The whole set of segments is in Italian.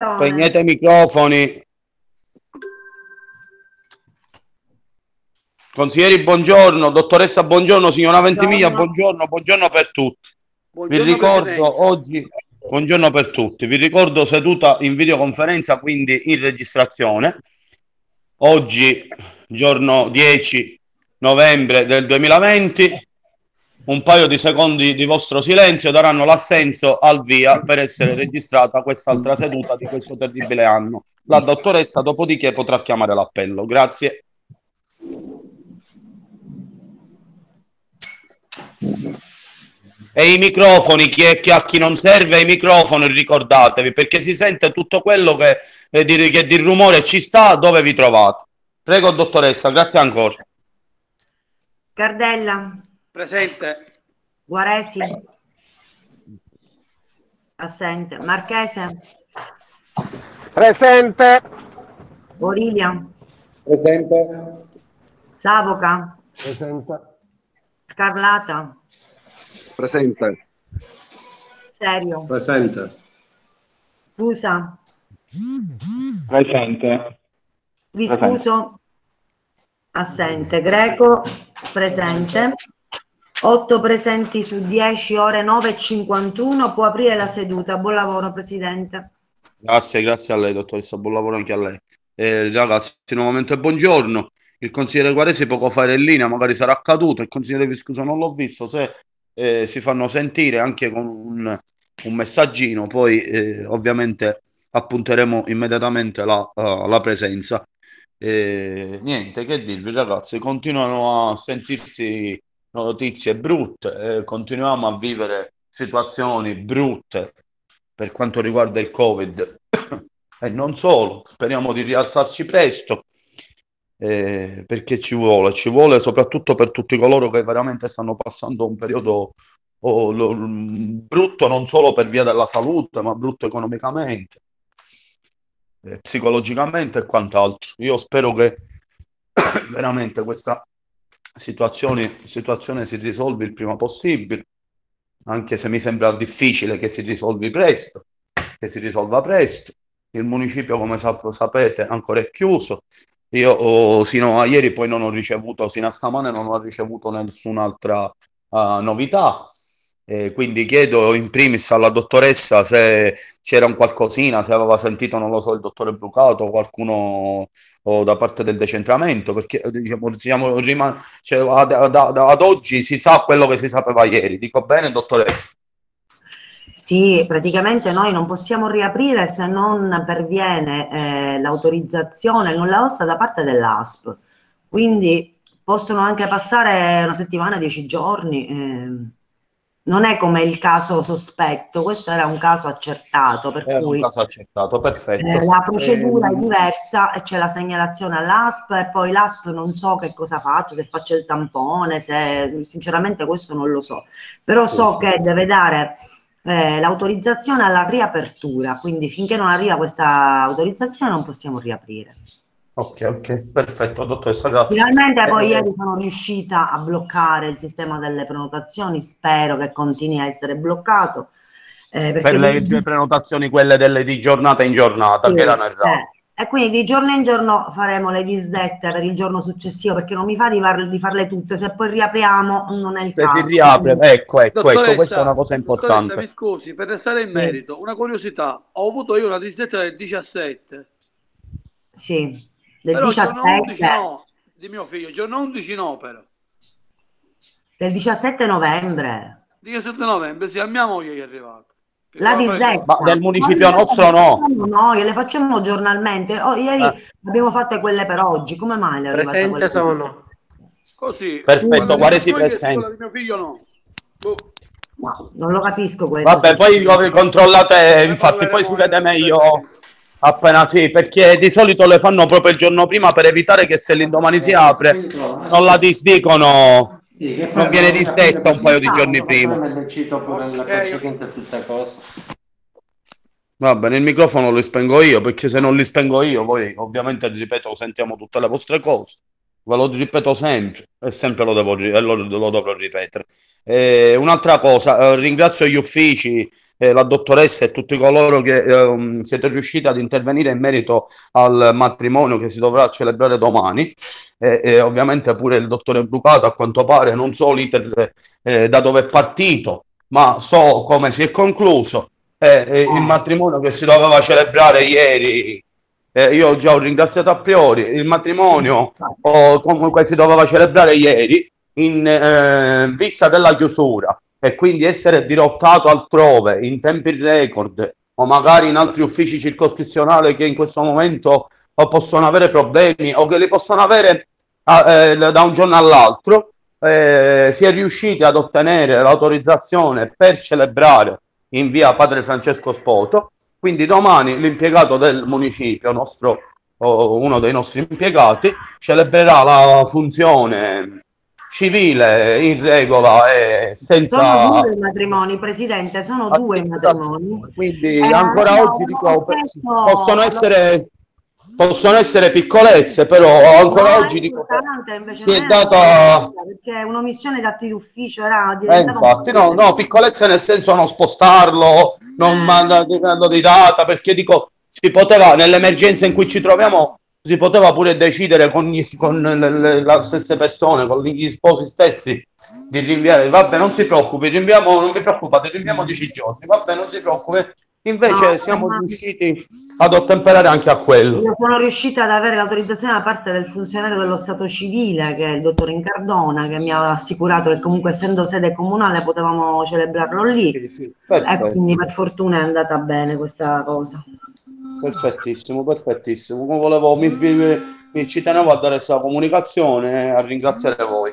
Spegnete i microfoni. Consiglieri, buongiorno. Dottoressa, buongiorno. Signora Ventimiglia, buongiorno. Buongiorno per tutti. Buongiorno, Vi ricordo Presidente. oggi, buongiorno per tutti. Vi ricordo seduta in videoconferenza, quindi in registrazione. Oggi, giorno 10 novembre del 2020, un paio di secondi di vostro silenzio daranno l'assenso al via per essere registrata quest'altra seduta di questo terribile anno. La dottoressa dopodiché potrà chiamare l'appello. Grazie. E i microfoni, chi, è, chi a chi non serve i microfoni, ricordatevi, perché si sente tutto quello che, eh, di, che di rumore ci sta dove vi trovate. Prego, dottoressa, grazie ancora. Cardella, Presente. Guaresi, assente, Marchese, Presente. Orilia, Presente. Savoca, Presente. Scarlata, Presente. Serio, Presente. Fusa, Presente. Viscuso, assente, Greco, presente. 8 presenti su 10, ore 9.51. Può aprire la seduta. Buon lavoro, Presidente. Grazie, grazie a lei, dottoressa, buon lavoro anche a lei. Eh, ragazzi, nuovamente buongiorno. Il consigliere Guaresi poco fa era in linea, magari sarà accaduto. Il consigliere Viscuso non l'ho visto. Se eh, si fanno sentire anche con un, un messaggino, poi eh, ovviamente appunteremo immediatamente la, uh, la presenza. Eh, niente, che dirvi, ragazzi, continuano a sentirsi notizie brutte, eh, continuiamo a vivere situazioni brutte per quanto riguarda il Covid e non solo, speriamo di rialzarci presto eh, perché ci vuole, ci vuole soprattutto per tutti coloro che veramente stanno passando un periodo oh, lo- brutto non solo per via della salute, ma brutto economicamente, eh, psicologicamente e quant'altro. Io spero che veramente questa situazione, situazione si risolvi il prima possibile, anche se mi sembra difficile che si risolvi presto, che si risolva presto. Il municipio, come sap- sapete, ancora è chiuso. Io oh, sino a ieri poi non ho ricevuto, sino a stamane non ho ricevuto nessun'altra ah, novità. Eh, quindi chiedo in primis alla dottoressa se c'era un qualcosina, se aveva sentito, non lo so, il dottore Brucato, qualcuno o da parte del decentramento, perché eh, diciamo, siamo rima- cioè, ad, ad- ad- oggi si sa quello che si sapeva ieri. Dico bene, dottoressa? Sì, praticamente noi non possiamo riaprire se non perviene eh, l'autorizzazione, nulla osta da parte dell'ASP. Quindi possono anche passare una settimana, dieci giorni. ehm. Non è come il caso sospetto, questo era un caso accertato, per Era un cui caso accettato, perfetto. eh, la procedura è Ehm, diversa e c'è la segnalazione all'ASP e poi l'ASP non so che cosa faccia, se faccia il tampone, se sinceramente questo non lo so, però so sì. che deve dare eh, l'autorizzazione alla riapertura, quindi finché non arriva questa autorizzazione non possiamo riaprire. Ok, ok, perfetto, dottoressa, grazie. Finalmente poi Eh, ieri sono riuscita a bloccare il sistema delle prenotazioni, spero che continui a essere bloccato. eh, per le, le prenotazioni, quelle delle di giornata in giornata, Sì, che erano errate. eh, E quindi di giorno in giorno faremo le disdette per il giorno successivo perché non mi fa di, far- di farle tutte, se poi riapriamo non è il Se caso. si riapre, ecco, ecco, ecco, questa è una cosa dottoressa, mi importante. scusi, per restare in merito, una curiosità. Ho avuto io una disdetta del 17, Sì, del però il giorno 11 17, no, di mio figlio, il giorno 11 no però. del 17 novembre. 17 novembre, sì, a mia moglie è arrivato. Che La disdetta. Ma del municipio nostro no. Noi le facciamo giornalmente. Oh, ieri Eh. abbiamo fatto quelle per oggi. Come mai le Presente sono. Così. Perfetto, presente. quella di mio figlio no. Boh. No, non lo capisco questo. Vabbè, poi lo controllate, infatti poi si vede meglio appena sì, perché di solito le fanno proprio il giorno prima per evitare che se l'indomani si apre non la disdicono, non viene disdetta un paio di giorni prima. Va bene, il microfono lo spengo io, perché se non li spengo io, poi ovviamente, ripeto, sentiamo tutte le vostre cose. Ve lo ripeto sempre e sempre lo, devo, lo, lo dovrò ripetere. Eh, un'altra cosa, eh, ringrazio gli uffici, eh, la dottoressa e tutti coloro che ehm, siete riusciti ad intervenire in merito al matrimonio che si dovrà celebrare domani e ovviamente pure il dottore Brucato a quanto pare non so l'iter eh, da dove è partito, ma so come si è concluso. Eh, il matrimonio che si doveva celebrare ieri eh, io già ho ringraziato a priori il matrimonio o comunque si doveva celebrare ieri in eh, vista della chiusura. E quindi essere dirottato altrove in tempi record o magari in altri uffici circoscrizionali che in questo momento possono avere problemi o che li possono avere eh, da un giorno all'altro eh, si è riusciti ad ottenere l'autorizzazione per celebrare in via Padre Francesco Spoto quindi domani l'impiegato del municipio, nostro, uno dei nostri impiegati, celebrerà la funzione civile in regola e senza... Sono due matrimoni, Presidente, sono due matrimoni. Quindi eh, ancora no, oggi dico, possono essere possono essere piccolezze, però ancora no, oggi dico si è data perché un'omissione d'atti d'ufficio era eh, infatti no, no, piccolezze nel senso non spostarlo, non eh. mandarlo di data, perché dico si poteva nell'emergenza in cui ci troviamo si poteva pure decidere con, gli, con le, le, le, stesse persone, con gli sposi stessi, di rinviare. Vabbè, non si preoccupi, rinviamo, non vi preoccupate, rinviamo 10 giorni. Vabbè, non si preoccupi, Invece no, siamo ma... riusciti ad ottemperare anche a quello. Io sono riuscita ad avere l'autorizzazione da parte del funzionario dello Stato civile, che è il dottor Incardona, che mi ha assicurato che comunque essendo sede comunale potevamo celebrarlo lì. Sì, sì, e quindi per fortuna è andata bene questa cosa. Perfettissimo, perfettissimo. Volevo, mi, mi, mi, ci tenevo a dare questa comunicazione e a ringraziare voi.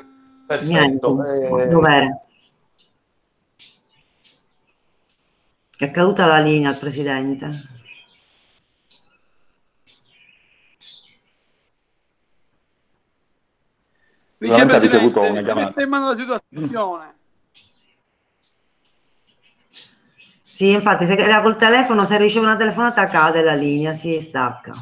Perfetto. Niente, eh, dovere. È caduta la linea al presidente. Vicepresidente, si mette in mano la situazione. Sì, infatti, se era col telefono, se riceve una telefonata cade la linea, si stacca.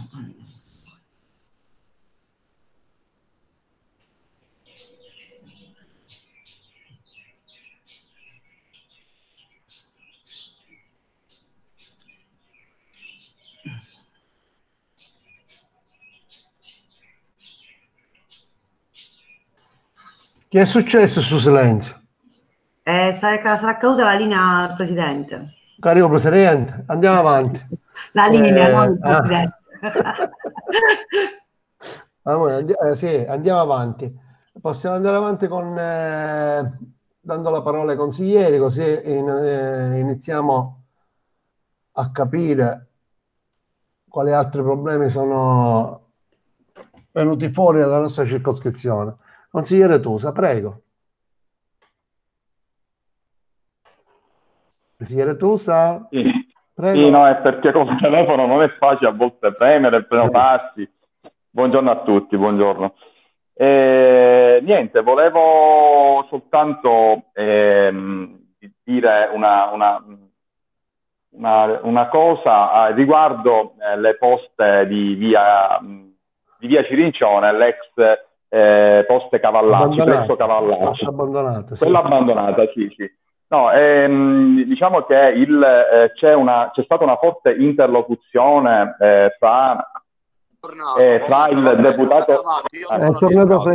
Che è successo su Silenzio? Eh, sarà, sarà caduta la linea al Presidente. Caro Presidente, andiamo avanti. La linea, eh, il ah. Presidente. Allora, andi- eh, sì, andiamo avanti. Possiamo andare avanti con, eh, dando la parola ai consiglieri, così in, eh, iniziamo a capire quali altri problemi sono venuti fuori dalla nostra circoscrizione. Consigliere Tusa, prego. Consigliere Tusa? Sì. Prego. Sì, no, è perché con il telefono non è facile a volte premere, prenotarsi. Buongiorno a tutti, buongiorno. Eh, niente, volevo soltanto ehm, dire una, una, una, una cosa eh, riguardo eh, le poste di via, di via Cirincione, l'ex eh, poste Cavallacci, presso Cavallacci. Abbandonata, sì. Quella abbandonata, sì, sì. No, ehm, diciamo che il, eh, c'è, una, c'è, stata una forte interlocuzione eh, fra, eh, fra il deputato... È tornato.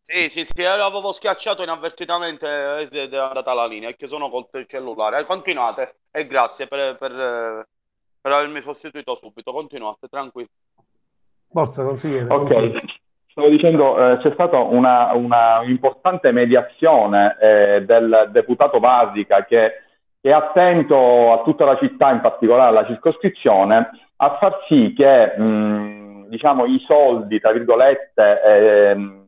Sì, sì, sì, avevo schiacciato inavvertitamente ed è andata la linea, che sono col cellulare. Continuate e grazie per, per, per avermi sostituito subito. Continuate, tranquillo. Forza, consigliere. Ok. Stavo dicendo, eh, c'è stata una, una importante mediazione eh, del deputato Vasica che è attento a tutta la città, in particolare alla circoscrizione, a far sì che mh, diciamo, i soldi, tra virgolette, eh,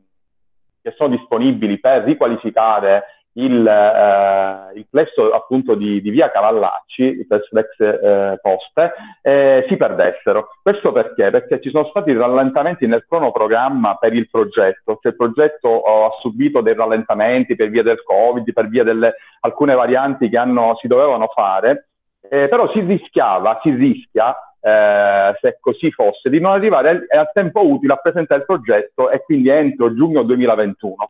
che sono disponibili per riqualificare il, eh, il plesso appunto di, di, via Cavallacci, il plesso dell'ex eh, poste, eh, si perdessero. Questo perché? Perché ci sono stati rallentamenti nel cronoprogramma per il progetto, cioè il progetto oh, ha subito dei rallentamenti per via del Covid, per via delle alcune varianti che hanno, si dovevano fare, eh, però si rischiava, si rischia eh, se così fosse, di non arrivare a, a tempo utile a presentare il progetto e quindi entro giugno 2021.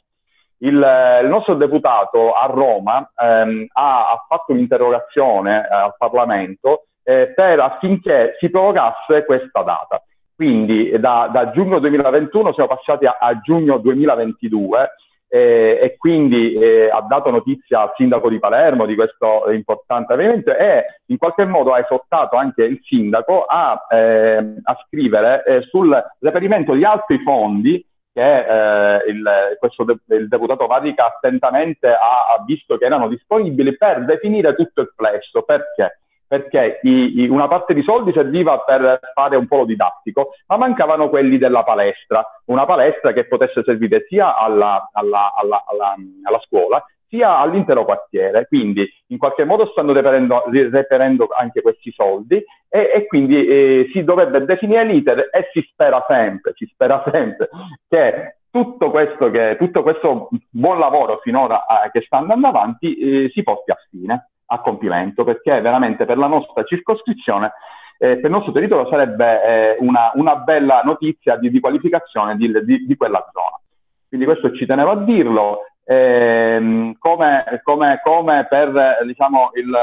Il, il, nostro deputato a Roma ehm, ha, ha, fatto un'interrogazione eh, al Parlamento eh, per, affinché si prorogasse questa data. Quindi da, da giugno 2021 siamo passati a, a giugno 2022 eh, e quindi eh, ha dato notizia al sindaco di Palermo di questo importante avvenimento e in qualche modo ha esortato anche il sindaco a, eh, a scrivere eh, sul reperimento di altri fondi che eh, il, questo de- il deputato Vadica attentamente ha, ha visto che erano disponibili per definire tutto il plesso. Perché? perché i, i, una parte di soldi serviva per fare un polo didattico, ma mancavano quelli della palestra, una palestra che potesse servire sia alla, alla, alla, alla scuola sia all'intero quartiere. Quindi in qualche modo stanno reperendo, reperendo anche questi soldi e, e quindi eh, si dovrebbe definire l'iter e si spera sempre, si spera sempre che tutto questo, che, tutto questo buon lavoro finora eh, che sta andando avanti eh, si porti a fine a compimento, perché veramente per la nostra circoscrizione, eh, per il nostro territorio sarebbe eh, una, una, bella notizia di, di qualificazione di, di, di, quella zona. Quindi questo ci tenevo a dirlo. Eh, come, come, come, per diciamo, il,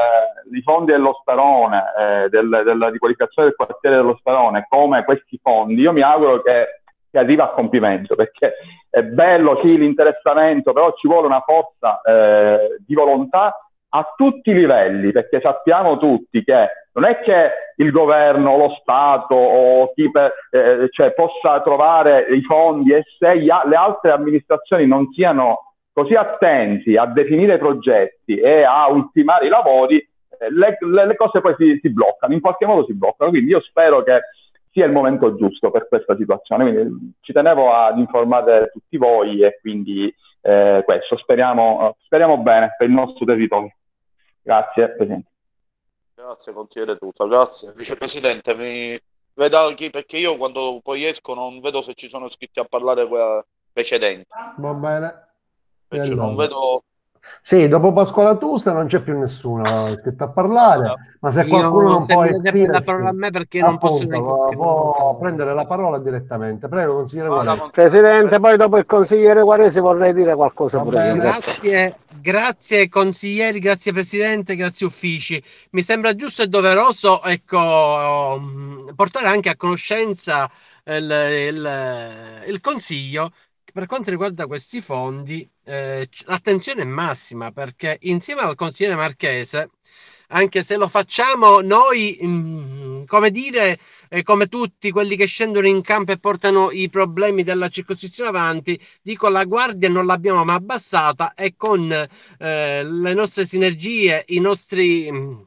i fondi dello Sperone, eh, del, della riqualificazione del quartiere dello Sperone, come questi fondi, io mi auguro che, che arrivi a compimento, perché è bello sì l'interessamento, però ci vuole una forza eh, di volontà a tutti i livelli, perché sappiamo tutti che non è che il governo, lo Stato o chi per, eh, cioè possa trovare i fondi e se gli, le altre amministrazioni non siano così attenti a definire i progetti e a ultimare i lavori, eh, le, le, le, cose poi si, si, bloccano, in qualche modo si bloccano. Quindi io spero che sia il momento giusto per questa situazione. Quindi ci tenevo ad informare tutti voi e quindi eh, questo, speriamo, speriamo bene per il nostro territorio. Grazie, Presidente. Grazie, consigliere Tusa. Grazie. Vicepresidente, mi veda chi, perché io quando poi esco non vedo se ci sono iscritti a parlare precedenti. Va bene. Perciò non vedo sì, dopo Pasquale Tusta non c'è più nessuno iscritto a parlare, ma se qualcuno non può iscriversi, la parola a me perché non posso neanche può prendere la parola direttamente. Prego, consigliere Guarese. Presidente, poi dopo il consigliere Guarese vorrei dire qualcosa pure Grazie, grazie consiglieri, grazie Presidente, grazie uffici. Mi sembra giusto e doveroso ecco, mm, portare anche a conoscenza il, il, il Consiglio per quanto riguarda questi fondi, eh, l'attenzione è massima perché insieme al consigliere Marchese, anche se lo facciamo noi, mh, mm, come dire, eh, come tutti quelli che scendono in campo e portano i problemi della circoscrizione avanti, dico la guardia non l'abbiamo mai abbassata e con eh, le nostre sinergie, i nostri... Mh, mm,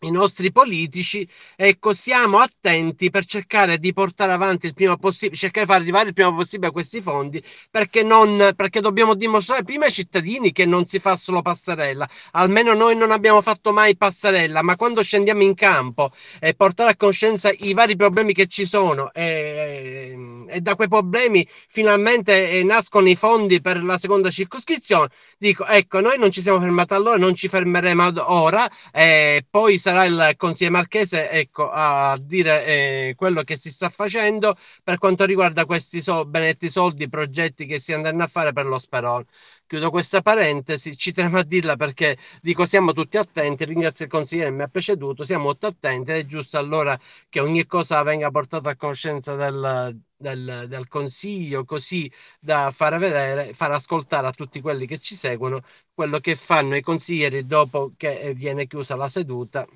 i nostri politici, ecco, siamo attenti per cercare di portare avanti il prima possibile, cercare di far arrivare il prima possibile a questi fondi, perché, non, perché dobbiamo dimostrare prima ai cittadini che non si fa solo passerella, almeno noi non abbiamo fatto mai passerella, ma quando scendiamo in campo e portare a conoscenza i vari problemi che ci sono e, e da quei problemi finalmente eh, nascono i fondi per la seconda circoscrizione, dico, ecco, noi non ci siamo fermati allora, non ci fermeremo ora, e poi sarà il consigliere Marchese ecco, a dire eh, quello che si sta facendo per quanto riguarda questi so, benedetti soldi, progetti che si andranno a fare per lo Sperone. Chiudo questa parentesi, ci tenevo a dirla perché dico siamo tutti attenti, ringrazio il consigliere che mi ha preceduto, siamo molto attenti è giusto allora che ogni cosa venga portata a conoscenza del, del, del consiglio così da far vedere, far ascoltare a tutti quelli che ci seguono quello che fanno i consiglieri dopo che viene chiusa la seduta.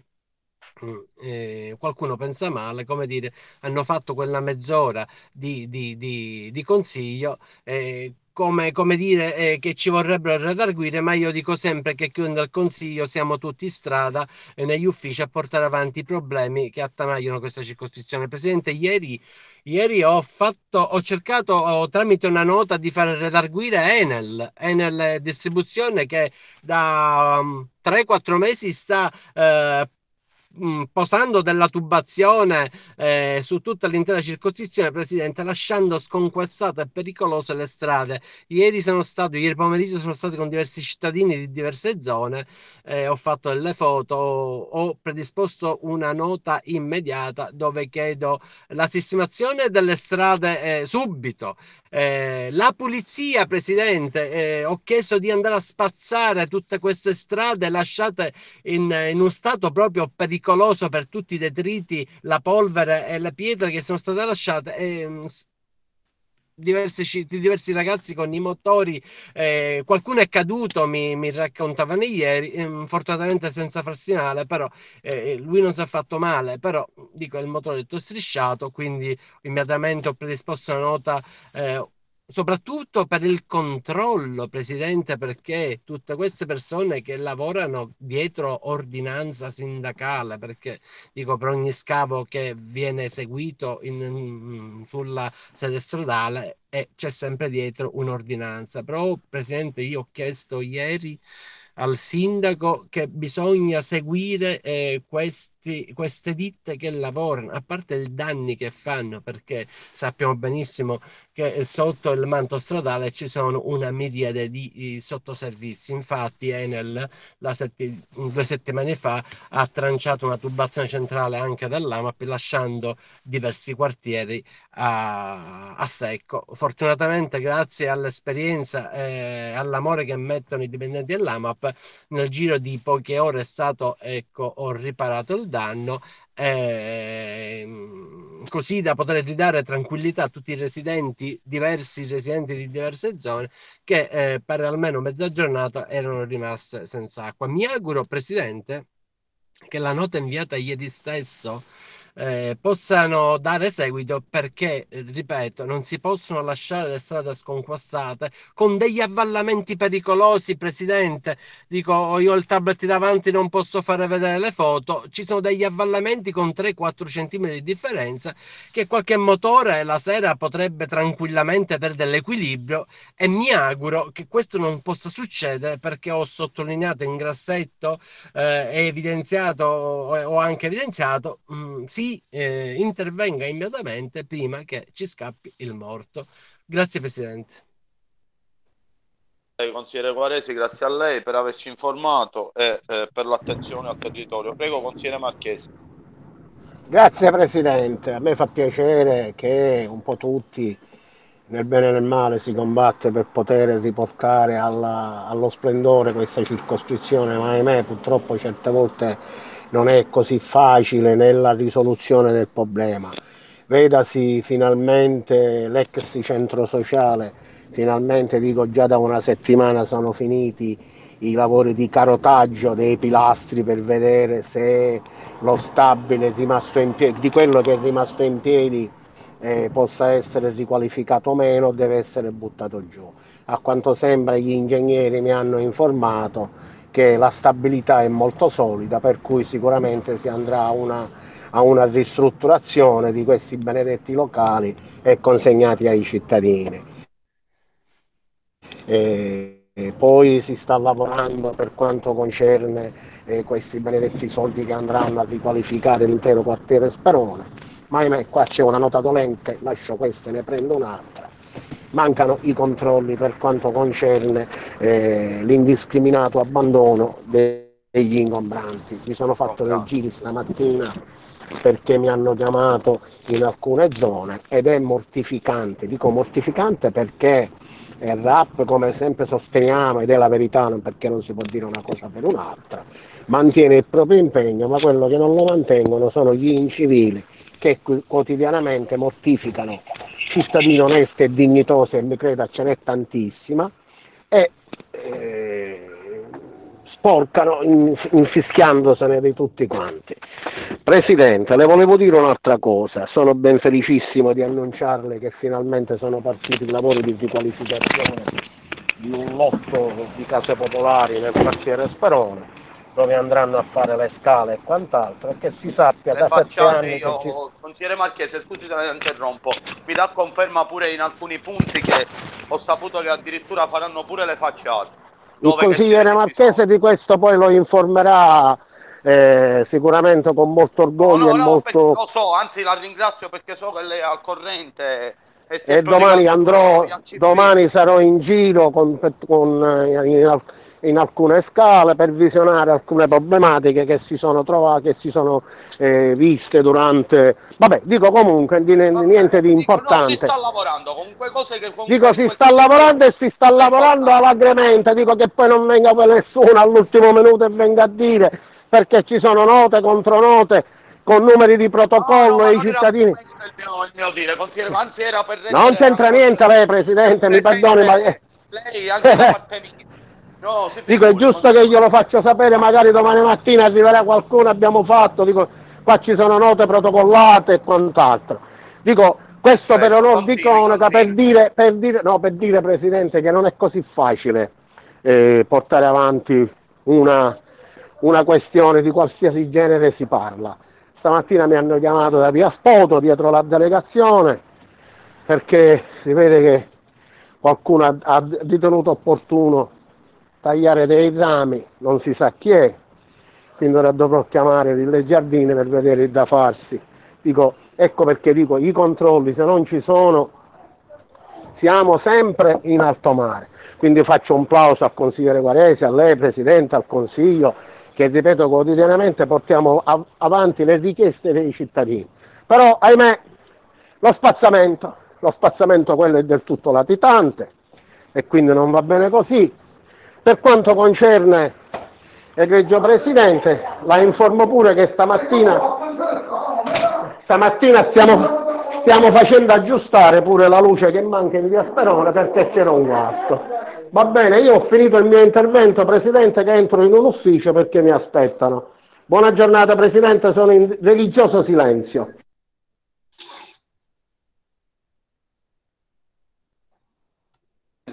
Mm, eh, qualcuno pensa male, come dire, hanno fatto quella mezz'ora di, di, di, di consiglio, eh, come, come dire eh, che ci vorrebbero redarguire, ma io dico sempre che chiudendo il consiglio siamo tutti in strada e negli uffici a portare avanti i problemi che attanagliano questa circoscrizione. Presidente, ieri, ieri ho fatto, ho cercato ho, tramite una nota di far redarguire Enel, Enel Distribuzione che da um, 3-4 mesi sta eh, mh, posando della tubazione eh, su tutta l'intera circoscrizione, Presidente, lasciando sconquassate e pericolose le strade. Ieri sono stato, ieri pomeriggio sono stato con diversi cittadini di diverse zone, eh, ho fatto delle foto, ho predisposto una nota immediata dove chiedo la sistemazione delle strade eh, subito, eh, la pulizia, Presidente, eh, ho chiesto di andare a spazzare tutte queste strade lasciate in, in, uno stato proprio pericoloso per tutti i detriti, la polvere e le pietre che sono state lasciate. E, diversi, diversi ragazzi con i motori, eh, qualcuno è caduto, mi, mi raccontavano ieri, eh, fortunatamente senza farsi male, però eh, lui non si è fatto male, però dico il motore è tutto strisciato, quindi immediatamente ho predisposto una nota eh, soprattutto per il controllo, Presidente, perché tutte queste persone che lavorano dietro ordinanza sindacale, perché dico per ogni scavo che viene eseguito in, sulla sede stradale e c'è sempre dietro un'ordinanza. Però, Presidente, io ho chiesto ieri al sindaco che bisogna seguire eh, questi, queste ditte che lavorano, a parte i danni che fanno, perché sappiamo benissimo che sotto il manto stradale ci sono una miriade di, di sottoservizi. Infatti Enel setti, due settimane fa ha tranciato una tubazione centrale anche dell'AMAP lasciando diversi quartieri a, a secco. Fortunatamente grazie all'esperienza e all'amore che mettono i dipendenti dell'AMAP nel giro di poche ore è stato ecco ho riparato il danno eh, così da poter ridare tranquillità a tutti i residenti, diversi residenti di diverse zone che eh, per almeno mezza giornata erano rimaste senza acqua. Mi auguro, Presidente, che la nota inviata ieri stesso eh, possano dare seguito perché, ripeto, non si possono lasciare le strade sconquassate con degli avvallamenti pericolosi, Presidente. Dico, io ho il tablet davanti, non posso fare vedere le foto. Ci sono degli avvallamenti con 3-4 cm di differenza che qualche motore la sera potrebbe tranquillamente perdere l'equilibrio e mi auguro che questo non possa succedere perché ho sottolineato in grassetto eh, e evidenziato, ho anche evidenziato, mh, mm, sì, si eh, intervenga immediatamente prima che ci scappi il morto. Grazie Presidente. Consigliere Quaresi, grazie a lei per averci informato e eh, per l'attenzione al territorio. Prego, consigliere Marchesi. Grazie Presidente, a me fa piacere che un po' tutti nel bene e nel male si combatte per poter riportare alla, allo splendore questa circoscrizione, ma ahimè purtroppo certe volte non è così facile nella risoluzione del problema. Vedasi finalmente l'ex centro sociale, finalmente dico già da una settimana sono finiti i lavori di carotaggio dei pilastri per vedere se lo stabile è rimasto in piedi, di quello che è rimasto in piedi eh, possa essere riqualificato o meno, deve essere buttato giù. A quanto sembra gli ingegneri mi hanno informato che la stabilità è molto solida, per cui sicuramente si andrà a una, a una ristrutturazione di questi benedetti locali e consegnati ai cittadini. E, e poi si sta lavorando per quanto concerne eh, questi benedetti soldi che andranno a riqualificare l'intero quartiere Sperone, ma ahimè qua c'è una nota dolente, lascio questa e ne prendo un'altra. Mancano i controlli per quanto concerne eh, l'indiscriminato abbandono degli ingombranti. Mi sono fatto dei giri stamattina perché mi hanno chiamato in alcune zone ed è mortificante, dico mortificante perché il RAP come sempre sosteniamo ed è la verità non perché non si può dire una cosa per un'altra, mantiene il proprio impegno ma quello che non lo mantengono sono gli incivili che quotidianamente mortificano cittadini onesti e dignitosi, e mi creda ce n'è tantissima, e eh, sporcano infischiandosene di tutti quanti. Presidente, le volevo dire un'altra cosa, sono ben felicissimo di annunciarle che finalmente sono partiti i lavori di riqualificazione di un lotto di case popolari nel quartiere Sperone dove andranno a fare le scale e quant'altro e che si sappia le da facciate io, ci... consigliere Marchese scusi se la interrompo. Mi dà conferma pure in alcuni punti che ho saputo che addirittura faranno pure le facciate il consigliere Marchese di questo poi lo informerà eh, sicuramente con molto orgoglio no, e no, molto... lo so, anzi la ringrazio perché so che lei è al corrente e, e domani andrò, domani sarò in giro con, con, eh, in, in alcune scale per visionare alcune problematiche che si sono trovate, che si sono eh, viste durante, vabbè, dico comunque di- Va niente di dico, no, si importante. sta lavorando, comunque cose che comunque Dico si sta lavorando e si sta lavorando importante. alacremente, dico che poi non venga poi nessuno all'ultimo minuto e venga a dire perché ci sono note contro note con numeri di No, no, protocollo ma e i cittadini. mio, mio dire, Non c'entra niente lei Presidente, mi perdoni, ma... presente lei anche da parte mia. No, si Dico, è giusto non- che glielo faccio sapere, magari domani mattina arriverà qualcuno, abbiamo fatto, dico, qua ci sono note protocollate e quant'altro. Dico, questo per Perfetto, onor di cronaca, per dire, per dire, no, per dire, Presidente, che non è così facile eh, portare avanti una, una questione di qualsiasi genere si parla. Stamattina mi hanno chiamato da via Spoto, dietro la delegazione, perché si vede che qualcuno ha, ha ritenuto opportuno tagliare dei rami, non si sa chi è, quindi ora dovrò chiamare il giardini per vedere da farsi. Dico, ecco perché dico, i controlli se non ci sono siamo sempre in alto mare. Quindi faccio un plauso al consigliere Guaresi, a lei Presidente, al Consiglio, che ripeto quotidianamente portiamo av- avanti le richieste dei cittadini. Però, ahimè, lo spazzamento, lo spazzamento quello è del tutto latitante e quindi non va bene così. Per quanto concerne egregio Presidente, la informo pure che stamattina, stamattina stiamo, stiamo facendo aggiustare pure la luce che manca in via Sperone perché c'era un guasto. Va bene, io ho finito il mio intervento, Presidente, che entro in un ufficio perché mi aspettano. Buona giornata, Presidente, sono in religioso silenzio.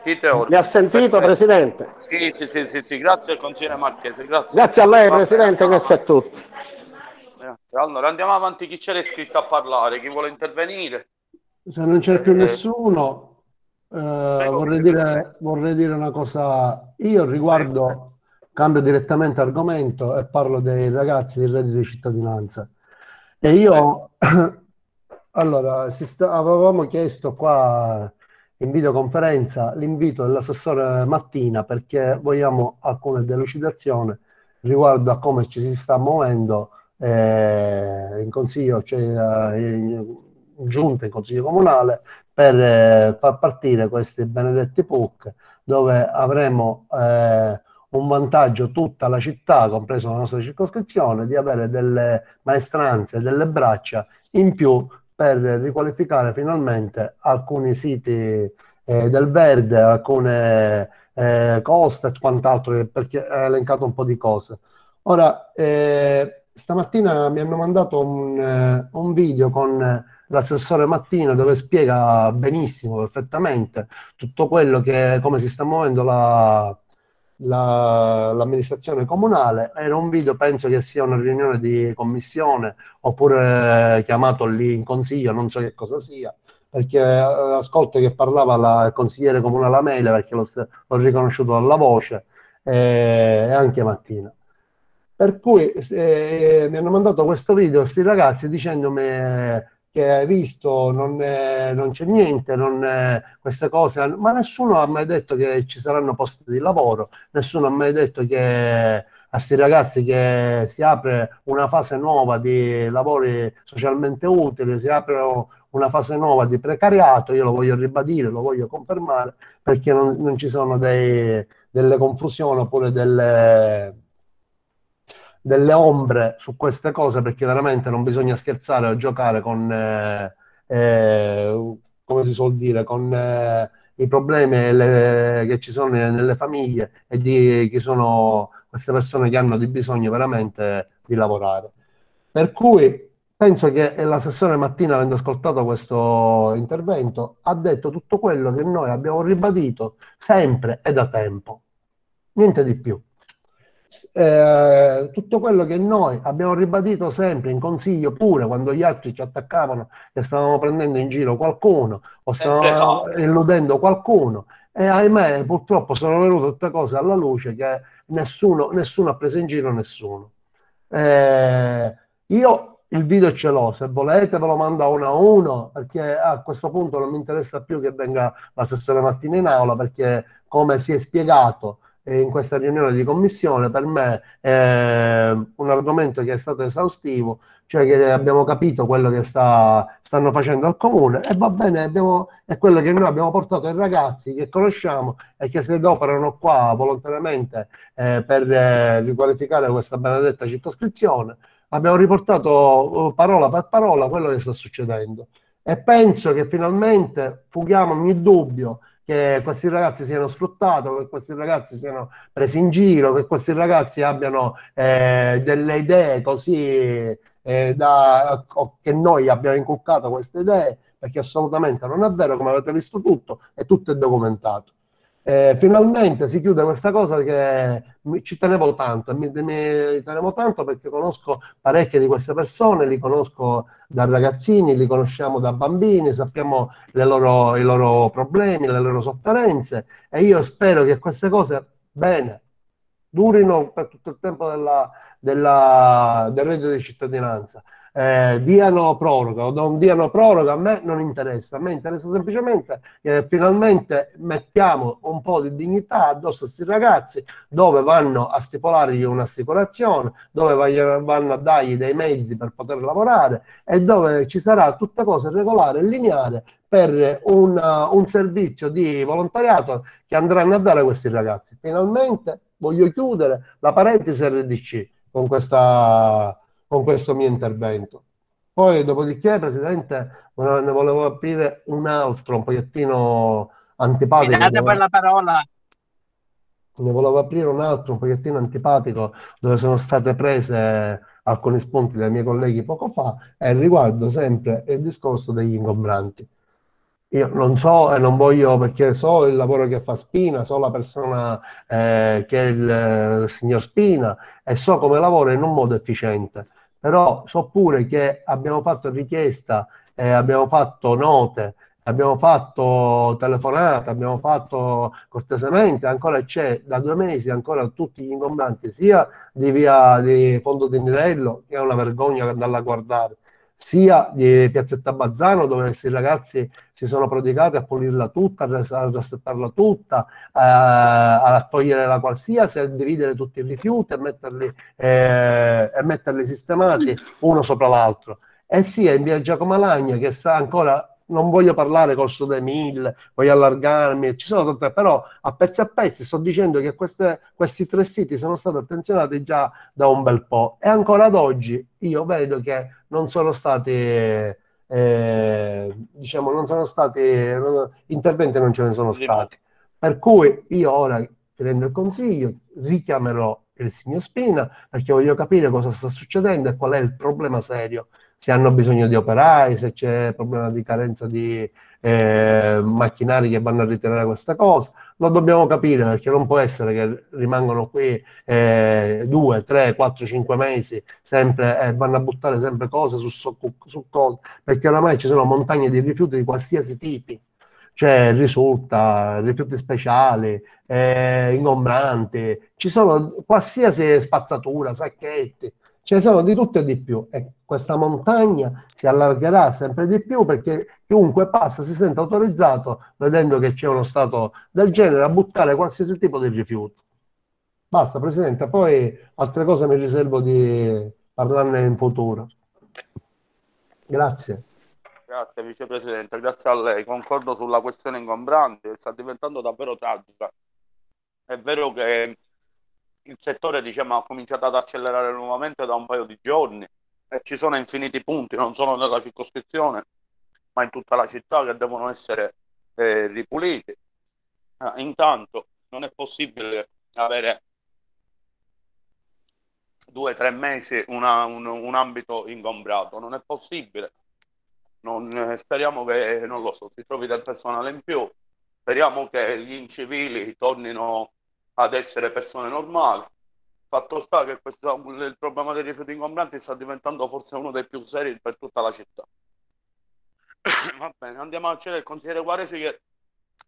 Sentite ora. Mi ha sentito. Presidente? Sì, sì, sì, sì, sì, grazie al consigliere Marchese, grazie. Grazie a lei, Presidente, andiamo questo è tutto. Grazie. Allora andiamo avanti, chi c'era iscritto a parlare, chi vuole intervenire? Se non c'è più Eh, nessuno, eh, vorrei dire, vorrei dire una cosa. Io riguardo, cambio direttamente argomento e parlo dei ragazzi del reddito di cittadinanza. E io, allora, si sta- avevamo chiesto qua in videoconferenza l'invito dell'assessore Mattina perché vogliamo alcune delucidazioni riguardo a come ci si sta muovendo eh, in consiglio, cioè in giunta in consiglio comunale per eh, far partire questi benedetti PUC dove avremo eh, un vantaggio tutta la città, compreso la nostra circoscrizione, di avere delle maestranze, delle braccia in più per riqualificare finalmente alcuni siti eh, del verde, alcune eh, coste e quant'altro, perché ha elencato un po' di cose. Ora, eh, stamattina mi hanno mandato un, eh, un video con eh, l'assessore Mattina dove spiega benissimo, perfettamente, tutto quello che, come si sta muovendo la, la- l'amministrazione comunale. Era un video, penso che sia una riunione di commissione oppure eh, chiamato lì in consiglio, non so che cosa sia, perché eh, ascolto che parlava la, il consigliere comunale Amele, perché l'ho, l'ho riconosciuto dalla voce, eh, e anche Mattina. Per cui eh, mi hanno mandato questo video questi ragazzi dicendomi eh, che hai visto, non, è- non c'è niente, non è- queste cose, ma nessuno ha mai detto che ci saranno posti di lavoro, nessuno ha mai detto che a questi ragazzi che si apre una fase nuova di lavori socialmente utili, si apre una fase nuova di precariato, io lo voglio ribadire, lo voglio confermare, perché non, non ci sono dei- delle confusioni oppure delle delle ombre su queste cose perché veramente non bisogna scherzare o giocare con, eh, eh, come si suol dire, con eh, i problemi le- che ci sono nelle famiglie e di chi sono queste persone che hanno di bisogno veramente di lavorare. Per cui penso che l'assessore Mattina, avendo ascoltato questo intervento, ha detto tutto quello che noi abbiamo ribadito sempre e da tempo, niente di più eh, tutto quello che noi abbiamo ribadito sempre in consiglio, pure quando gli altri ci attaccavano che stavamo prendendo in giro qualcuno o Sempre stavamo fatto. illudendo qualcuno. E ahimè, purtroppo sono venute tutte cose alla luce che nessuno, nessuno ha preso in giro nessuno. Eh, io il video ce l'ho, se volete ve lo mando uno a uno, perché a questo punto non mi interessa più che venga l'assessore Mattina in aula, perché come si è spiegato in questa riunione di commissione per me è un argomento che è stato esaustivo, cioè che abbiamo capito quello che sta, stanno facendo al comune e va bene, abbiamo, è quello che noi abbiamo portato ai ragazzi che conosciamo e che si adoperano qua volontariamente eh, per eh, riqualificare questa benedetta circoscrizione. Abbiamo riportato eh, parola per parola quello che sta succedendo e penso che finalmente fughiamo ogni dubbio che questi ragazzi siano sfruttati, che questi ragazzi siano presi in giro, che questi ragazzi abbiano eh, delle idee così eh, da, che noi abbiamo inculcato queste idee, perché assolutamente non è vero, come avete visto tutto, e tutto è documentato. Eh, finalmente si chiude questa cosa che ci tenevo tanto, mi, mi tenevo tanto perché conosco parecchie di queste persone, li conosco da ragazzini, li conosciamo da bambini, sappiamo loro, i loro problemi, le loro sofferenze e io spero che queste cose, bene, durino per tutto il tempo della, della, del reddito di cittadinanza eh, diano proroga o non diano proroga, a me non interessa, a me interessa semplicemente che finalmente mettiamo un po' di dignità addosso a questi ragazzi dove vanno a stipolargli un'assicurazione, dove vanno a dargli dei mezzi per poter lavorare e dove ci sarà tutta cosa regolare e lineare per un, un servizio di volontariato che andranno a dare a questi ragazzi. Finalmente voglio chiudere la parentesi RDC con questa con questo mio intervento. Poi, dopodiché, Presidente, ne volevo aprire un altro, un pochettino antipatico. Grazie per la parola. Ne volevo aprire un altro, un pochettino antipatico, dove sono state prese alcuni spunti dai miei colleghi poco fa, e riguardo sempre il discorso degli ingombranti. Io non so e non voglio perché so il lavoro che fa Spina, so la persona eh, che è il, il signor Spina e so come lavora in un modo efficiente però so pure che abbiamo fatto richiesta, eh, abbiamo fatto note, abbiamo fatto telefonate, abbiamo fatto cortesemente, ancora c'è da due mesi ancora tutti gli ingombranti sia di via di Fondo di Mirello, che è una vergogna andarla a guardare, sia di Piazzetta Bazzano dove questi ragazzi si sono prodigati a pulirla tutta, a rassettarla tutta, a, a togliere la qualsiasi, a dividere tutti i rifiuti e metterli, eh, e metterli sistemati uno sopra l'altro. E sia in via Giacomo Lagna che sta ancora non voglio parlare col Sud Mille, voglio allargarmi, ci sono tante, però a pezzi a pezzi sto dicendo che queste, questi tre siti sono stati attenzionati già da un bel po' e ancora ad oggi io vedo che non sono stati, eh, diciamo, non sono stati, non, interventi non ce ne sono stati. Per cui io ora prendo il consiglio, richiamerò il signor Spina perché voglio capire cosa sta succedendo e qual è il problema serio se hanno bisogno di operai, se c'è problema di carenza di eh, macchinari che vanno a ritirare questa cosa. Lo dobbiamo capire perché non può essere che rimangono qui eh, due, tre, quattro, cinque mesi e eh, vanno a buttare sempre cose su, su, su cose, perché oramai ci sono montagne di rifiuti di qualsiasi tipi cioè risulta, rifiuti speciali, eh, ingombranti, ci sono qualsiasi spazzatura, sacchetti, ce ne sono di tutto e di più e questa montagna si allargherà sempre di più perché chiunque passa si sente autorizzato, vedendo che c'è uno stato del genere, a buttare qualsiasi tipo di rifiuto. Basta, Presidente, poi altre cose mi riservo di parlarne in futuro. Grazie. Grazie Vicepresidente, grazie a lei. Concordo sulla questione ingombrante, sta diventando davvero tragica. È vero che il settore diciamo, ha cominciato ad accelerare nuovamente da un paio di giorni e ci sono infiniti punti, non solo nella circoscrizione, ma in tutta la città che devono essere eh, ripuliti. Ah, intanto non è possibile avere due o tre mesi una, un, un, ambito ingombrato, non è possibile. Non, eh, speriamo che, non lo so, si trovi del personale in più, speriamo che gli incivili tornino ad essere persone normali. Fatto sta che questo, il problema dei rifiuti ingombranti sta diventando forse uno dei più seri per tutta la città. Va bene, andiamo a c'era il consigliere Guaresi che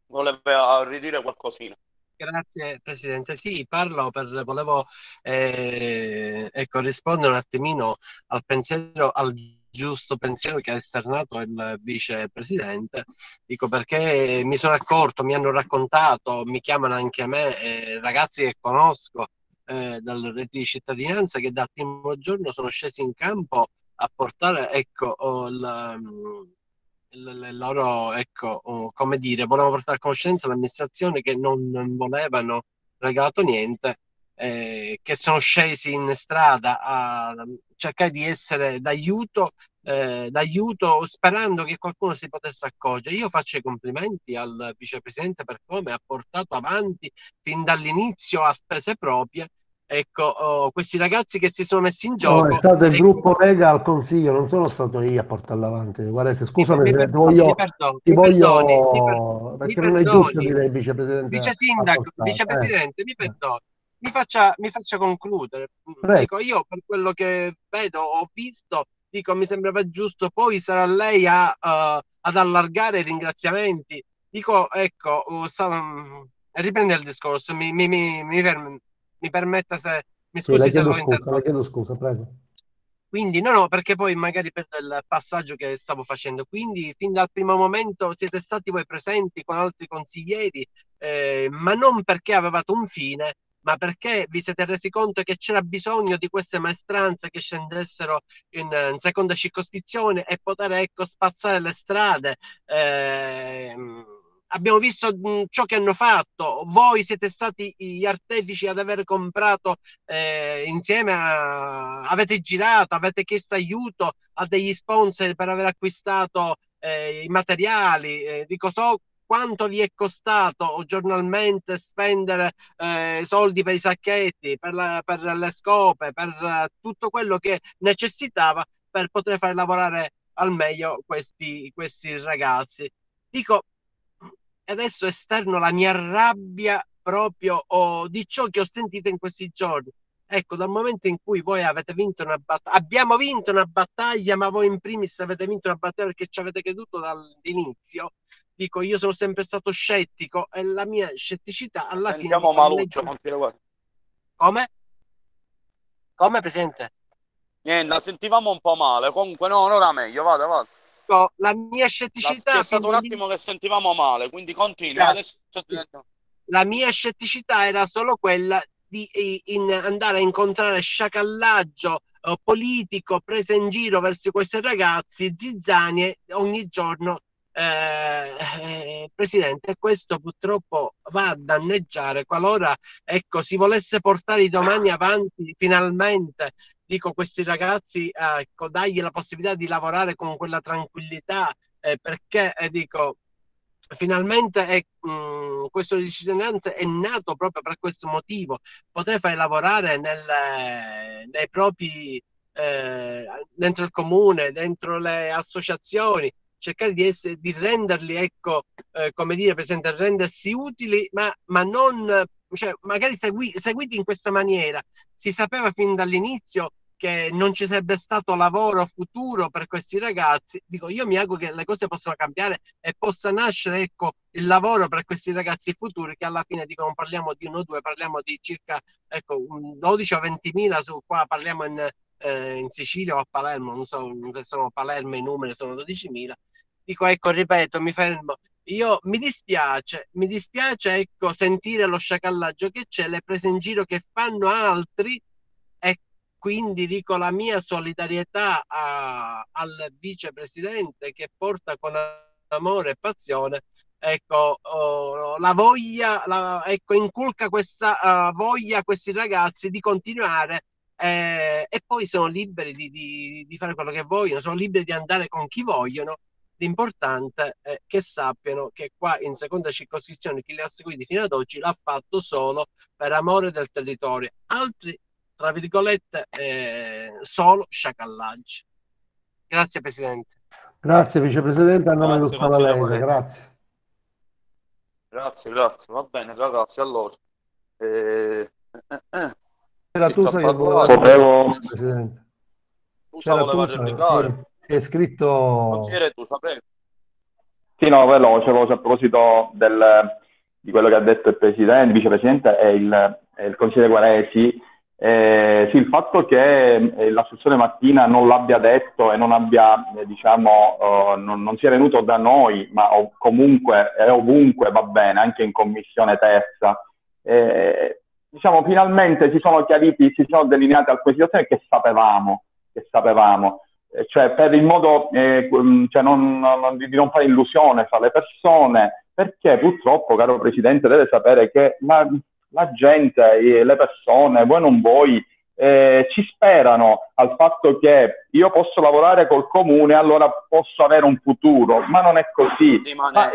voleva ridire qualcosina. Grazie Presidente. Sì, parlo per, volevo eh, ecco, rispondere un attimino al pensiero, al giusto pensiero che ha esternato il vicepresidente. Dico perché mi sono accorto, mi hanno raccontato, mi chiamano anche a me, eh, ragazzi che conosco eh, dal rete di cittadinanza che dal primo giorno sono scesi in campo a portare ecco, oh, il, il, loro, ecco, come dire, volevano portare a conoscenza l'amministrazione che non, non volevano regalato niente, eh, che sono scesi in strada a cercare di essere d'aiuto, eh, d'aiuto sperando che qualcuno si potesse accorgere. Io faccio i complimenti al vicepresidente per come ha portato avanti fin dall'inizio a spese proprie ecco, oh, questi ragazzi che si sono messi in gioco. No, è stato il ecco, gruppo Lega al Consiglio, non sono stato io a portarlo avanti. Guarda, scusami, mi, mi, perdoni, voglio, mi perdoni, ti mi voglio, perdoni, mi perché mi non è giusto perdoni. dire il vicepresidente. Vice sindaco, appostato, vicepresidente, eh. mi perdoni. Mi faccia, mi faccia concludere. Prego. Dico, io per quello che vedo, ho visto, dico, mi sembrava giusto, poi sarà lei a, eh, ad allargare i ringraziamenti. Dico, ecco, oh, sa- mm, riprende il discorso, mi, mi, mi, mi, per- mi permetta se, mi Sì, scusi se l'ho scusa, interrotto. le chiedo scusa, prego. Quindi, no, no, perché poi magari per il passaggio che stavo facendo. Quindi, fin dal primo momento siete stati voi presenti con altri consiglieri, eh, ma non perché avevate un fine, ma perché vi siete resi conto che c'era bisogno di queste maestranze che scendessero in, in seconda circoscrizione e poter, ecco, spazzare le strade. Ehm, abbiamo visto mh, ciò che hanno fatto. Voi siete stati gli artefici ad aver comprato eh, insieme a... avete girato, avete chiesto aiuto a degli sponsor per aver acquistato eh, i materiali. Eh, dico, so quanto vi è costato giornalmente spendere eh, soldi per i sacchetti, per, la- per le scope, per eh, tutto quello che necessitava per poter far lavorare al meglio questi, questi ragazzi. Dico, adesso esterno la mia rabbia proprio oh, di ciò che ho sentito in questi giorni. Ecco, dal momento in cui voi avete vinto una battaglia, abbiamo vinto una battaglia, ma voi in primis avete vinto una battaglia perché ci avete creduto dall'inizio. Dico, io sono sempre stato scettico e la mia scetticità alla fine Sentiamo fa Maluccio, consigliere Guardia. Come? Come, Presidente? Niente, la sentivamo un po' male. Comunque, no, non era meglio. Vada, vada. Dico, La mia La- scetticità C'è fin stato un attimo che sentivamo male, quindi continui. Grazie. Adesso la mia scetticità era solo quella di in- andare a incontrare sciacallaggio eh, politico preso in giro verso questi ragazzi, zizzanie ogni giorno. Eh, eh, Presidente, questo purtroppo va a danneggiare qualora ecco, si volesse portare i domani avanti finalmente dico questi ragazzi ecco, dargli la possibilità di lavorare con quella tranquillità eh, perché eh, dico finalmente è, mh, questo di cittadinanza è nato proprio per questo motivo, poter far lavorare nel, nei propri, eh, dentro il comune, dentro le associazioni, cercare di, essere, di renderli, ecco, eh, come dire, presente, rendersi utili, ma, ma non, cioè, magari segui, seguiti in questa maniera. Si sapeva fin dall'inizio che non ci sarebbe stato lavoro futuro per questi ragazzi. Dico, io mi auguro che le cose possano cambiare e possa nascere ecco, il lavoro per questi ragazzi futuri che alla fine dico, non parliamo di uno o due, parliamo di circa ecco, un 12 o 20 mila, su qua parliamo in, eh, in Sicilia o a Palermo, non so se sono Palermo i numeri, sono 12 mila. Dico, ecco, ripeto, mi fermo. Io mi dispiace, mi dispiace ecco, sentire lo sciacallaggio che c'è, le prese in giro che fanno altri e quindi dico la mia solidarietà a- al vicepresidente che porta con amore e passione ecco oh, la voglia la, ecco inculca questa uh, voglia a questi ragazzi di continuare eh, e poi sono liberi di, di, di fare quello che vogliono sono liberi di andare con chi vogliono l'importante è che sappiano che qua in seconda circoscrizione chi li ha seguiti fino ad oggi l'ha fatto solo per amore del territorio altri tra virgolette, eh, solo sciacallaggi. Grazie Presidente. Grazie Vicepresidente, a nome la Lega, Moretti. grazie. Grazie, grazie. Va bene, ragazzi. Allora, eh, eh, eh. Era tu che Volevo- C'era voleva tu, replicare. È scritto Consigliere Tusa, prego. Sì, no, veloce, veloce a proposito del, di quello che ha detto il presidente, il vicepresidente e il, il consigliere Guaresi, eh, sì, il fatto che eh, l'assessore Mattina non l'abbia detto e non abbia, eh, diciamo, uh, non, non, sia venuto da noi, ma o, comunque e ovunque va bene, anche in commissione terza, eh, diciamo, finalmente si sono chiariti, si sono delineate alcune situazioni che sapevamo, che sapevamo. Eh, cioè per il modo eh, cioè non, non, di non fare illusione fra le persone, perché purtroppo, caro Presidente, deve sapere che la, la gente, le persone, voi non vuoi, eh, ci sperano al fatto che io posso lavorare col comune, allora posso avere un futuro, ma non è così.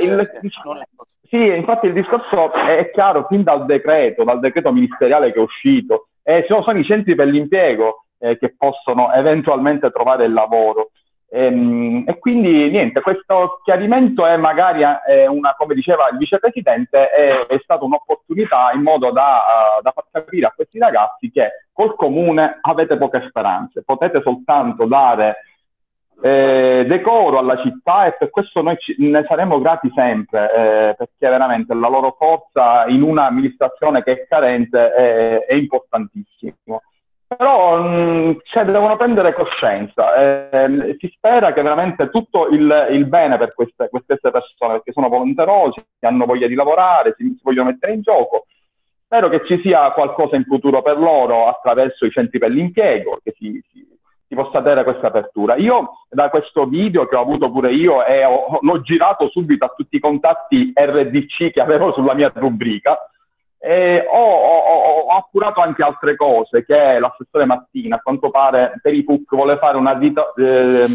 Il, sì, infatti il discorso è chiaro fin dal decreto, dal decreto ministeriale che è uscito, eh, sono, sono i centri per l'impiego eh, che possono eventualmente trovare il lavoro. Ehm, e, quindi niente, questo chiarimento è magari è una, come diceva il vicepresidente, è, è stata un'opportunità in modo da, uh, da, far capire a questi ragazzi che col comune avete poche speranze, potete soltanto dare eh, decoro alla città e per questo noi ci, ne saremo grati sempre, eh, perché veramente la loro forza in un'amministrazione che è carente è, è importantissimo però mh, mm, cioè, devono prendere coscienza. Eh, si spera che veramente tutto il, il bene per queste, queste, persone, perché sono volonterosi, hanno voglia di lavorare, si, si, vogliono mettere in gioco. Spero che ci sia qualcosa in futuro per loro attraverso i centri per l'impiego, che si, si, si possa avere questa apertura. Io da questo video che ho avuto pure io e ho, l'ho girato subito a tutti i contatti RDC che avevo sulla mia rubrica, eh, ho, ho, ho, appurato anche altre cose che l'assessore Mattina, a quanto pare, per i PUC vuole fare una, vita, eh,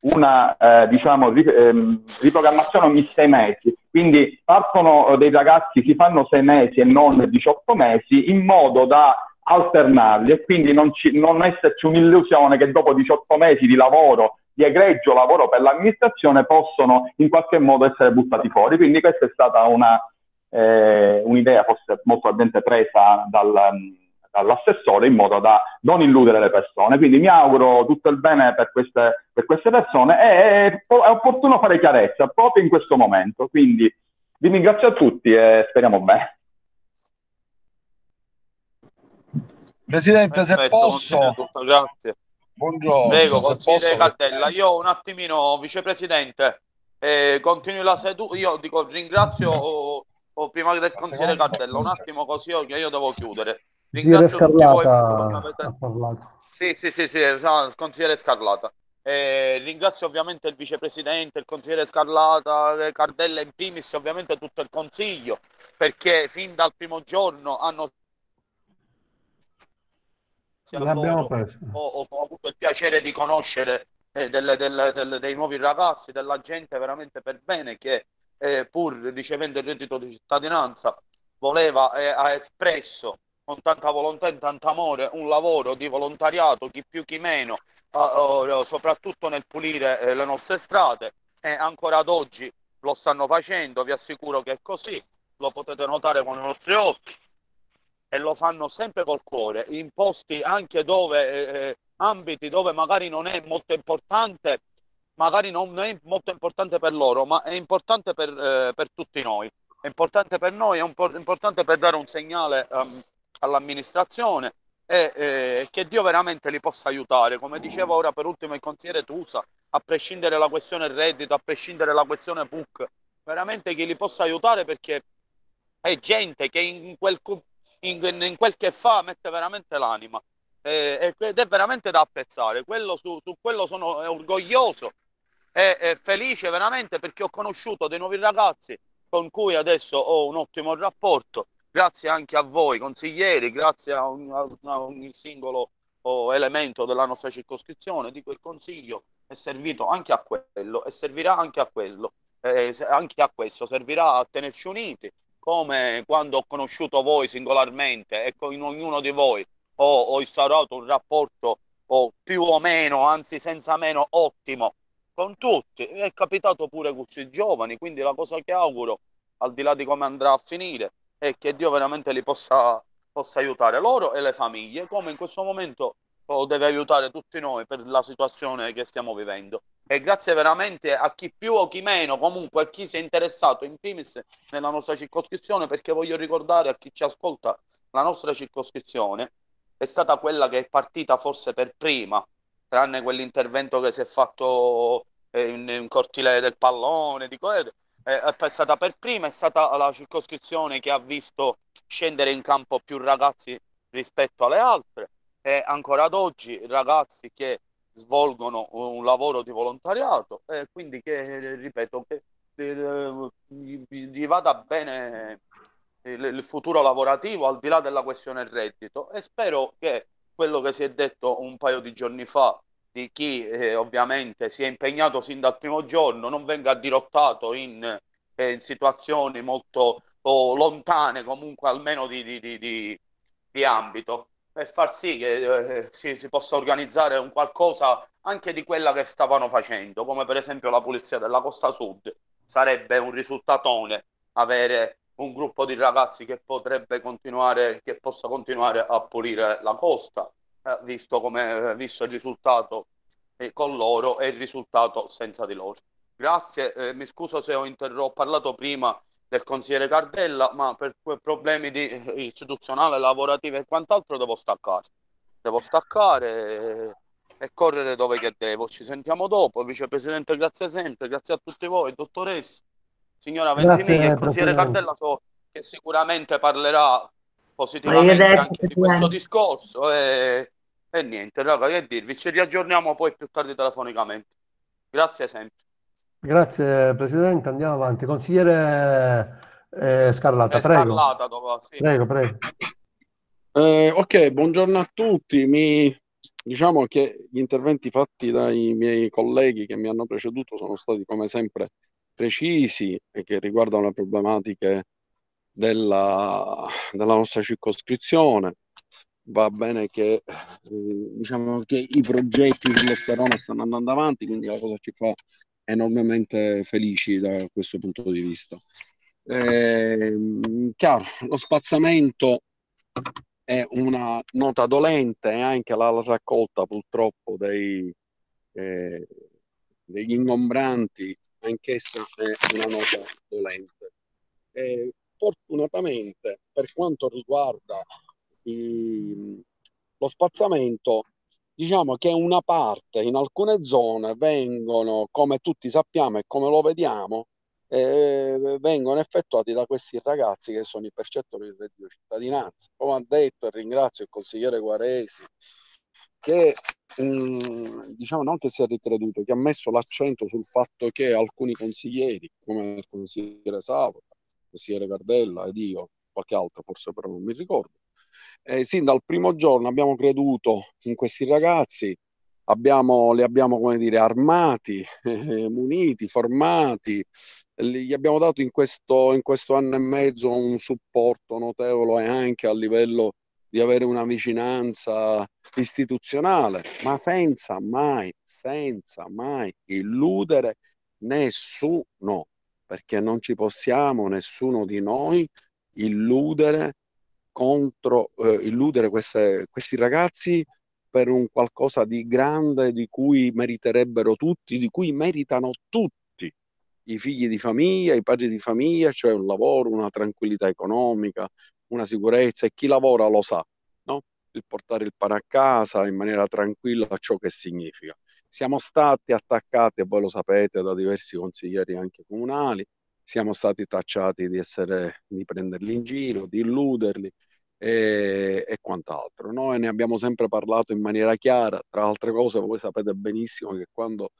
una eh, diciamo, ri, ehm, riprogrammazione ogni sei mesi. Quindi partono dei ragazzi, si fanno sei mesi e non 18 mesi, in modo da alternarli e quindi non, ci, non esserci un'illusione che dopo 18 mesi di lavoro di egregio lavoro per l'amministrazione possono in qualche modo essere buttati fuori. Quindi questa è stata una, eh, un'idea forse molto probabilmente presa dal, dall'assessore in modo da non illudere le persone. Quindi mi auguro tutto il bene per queste, per queste persone e è, è opportuno fare chiarezza proprio in questo momento. Quindi vi ringrazio a tutti e speriamo bene. Presidente, Perfetto, se posso... Grazie. Buongiorno. Prego, consigliere Cartella. Io un attimino, vicepresidente, eh, continui la seduta. Io dico ringrazio oh, prima del consigliere Cartella, un attimo così che io devo chiudere. Ringrazio tutti voi. Avete... Sì, sì, sì, sì, il consigliere Scarlata. Eh, ringrazio ovviamente il vicepresidente, il consigliere Scarlata, eh, Cardella in primis, ovviamente tutto il consiglio, perché fin dal primo giorno hanno preso. Ho, ho, avuto il piacere di conoscere eh, delle, delle, delle, dei nuovi ragazzi, della gente veramente per bene che eh, pur ricevendo il reddito di cittadinanza, voleva e eh, ha espresso con tanta volontà e tanto amore un lavoro di volontariato, chi più chi meno, eh, soprattutto nel pulire eh, le nostre strade e ancora ad oggi lo stanno facendo, vi assicuro che è così, lo potete notare con i nostri occhi e lo fanno sempre col cuore, in posti anche dove, eh, eh ambiti dove magari non è molto importante magari non è molto importante per loro, ma è importante per, eh, per tutti noi. È importante per noi, è po- importante per dare un segnale um, all'amministrazione e eh, che Dio veramente li possa aiutare. Come diceva ora per ultimo il consigliere Tusa, a prescindere dalla questione reddito, a prescindere dalla questione PUC, veramente che li possa aiutare perché è gente che in quel, in, in quel che fa mette veramente l'anima eh, ed è veramente da apprezzare. Quello, su, su quello sono orgoglioso e, e felice veramente perché ho conosciuto dei nuovi ragazzi con cui adesso ho un ottimo rapporto. Grazie anche a voi consiglieri, grazie a, un, a ogni singolo oh, elemento della nostra circoscrizione, di quel consiglio è servito anche a quello e servirà anche a quello, eh, anche a questo, servirà a tenerci uniti, come quando ho conosciuto voi singolarmente e con ognuno di voi ho, ho instaurato un rapporto oh, più o meno, anzi senza meno ottimo con tutti. È capitato pure con questi giovani, quindi la cosa che auguro, al di là di come andrà a finire, è che Dio veramente li possa, possa aiutare loro e le famiglie, come in questo momento deve aiutare tutti noi per la situazione che stiamo vivendo. e grazie veramente a chi più o chi meno, comunque a chi si è interessato in primis nella nostra circoscrizione, perché voglio ricordare a chi ci ascolta, la nostra circoscrizione è stata quella che è partita forse per prima, tranne quell'intervento che si è fatto eh, in, in cortile del pallone, di quello, eh, è stata per prima, è stata la circoscrizione che ha visto scendere in campo più ragazzi rispetto alle altre. E ancora ad oggi ragazzi che svolgono un lavoro di volontariato e quindi che, ripeto, che eh, gli vada bene il, futuro lavorativo al di là della questione reddito. E spero che quello che si è detto un paio di giorni fa di chi eh, ovviamente si è impegnato sin dal primo giorno non venga dirottato in, eh, in situazioni molto lontane comunque almeno di, di, di, di ambito per far sì che eh, si, si, possa organizzare un qualcosa anche di quella che stavano facendo, come per esempio la pulizia della costa sud. Sarebbe un risultatone avere un gruppo di ragazzi che potrebbe continuare, che possa continuare a pulire la costa, eh, visto, come, eh, visto il risultato eh, con loro e il risultato senza di loro. Grazie, eh, mi scuso se ho, interrotto, ho parlato prima del consigliere Cardella, ma per problemi di, eh, istituzionali, lavorativi e quant'altro devo staccare. Devo staccare e, e correre dove che devo. Ci sentiamo dopo. Vicepresidente, grazie sempre, grazie a tutti voi, dottoressa, signora Ventimiglia, il consigliere Cardella so che sicuramente parlerà positivamente anche di questo discorso e, e niente, raga, che dirvi, ci riaggiorniamo poi più tardi telefonicamente. Grazie sempre. Grazie Presidente, andiamo avanti. Consigliere eh, Scarlata, prego. Scarlata, dopo, sì. Prego, prego. Eh, ok, buongiorno a tutti. Mi, diciamo che gli interventi fatti dai miei colleghi che mi hanno preceduto sono stati come sempre precisi e che riguardano le problematiche della, della nostra circoscrizione. Va bene che, eh, diciamo che i progetti sullo Sperone stanno andando avanti, quindi la cosa ci fa enormemente felici da questo punto di vista. Eh, chiaro, lo spazzamento è una nota dolente e anche la raccolta purtroppo dei, eh, degli ingombranti, anch'essa è una nota dolente. Eh, fortunatamente per quanto riguarda i, lo spazzamento diciamo che una parte in alcune zone vengono, come tutti sappiamo e come lo vediamo, eh, vengono effettuati da questi ragazzi che sono i percettori del reddito cittadinanza. Come ha detto e ringrazio il consigliere Guaresi, che mm, diciamo non che si è ricreduto, che ha messo l'accento sul fatto che alcuni consiglieri, come il consigliere Savo, il consigliere Cardella ed io, qualche altro forse però non mi ricordo, eh, sin dal primo giorno abbiamo creduto in questi ragazzi, abbiamo, li abbiamo come dire, armati, eh, muniti, formati, gli abbiamo dato in questo, in questo anno e mezzo un supporto notevole anche a livello di avere una vicinanza istituzionale, ma senza mai, senza mai illudere nessuno, perché non ci possiamo, nessuno di noi, illudere contro, eh, illudere queste, questi ragazzi per un qualcosa di grande di cui meriterebbero tutti, di cui meritano tutti i figli di famiglia, i padri di famiglia, cioè un lavoro, una tranquillità economica, una sicurezza e chi lavora lo sa, no? il portare il pane a casa in maniera tranquilla ciò che significa. Siamo stati attaccati, e voi lo sapete, da diversi consiglieri anche comunali, siamo stati tacciati di, essere, di prenderli in giro, di illuderli e, e quant'altro. Noi ne abbiamo sempre parlato in maniera chiara, tra altre cose voi sapete benissimo che quando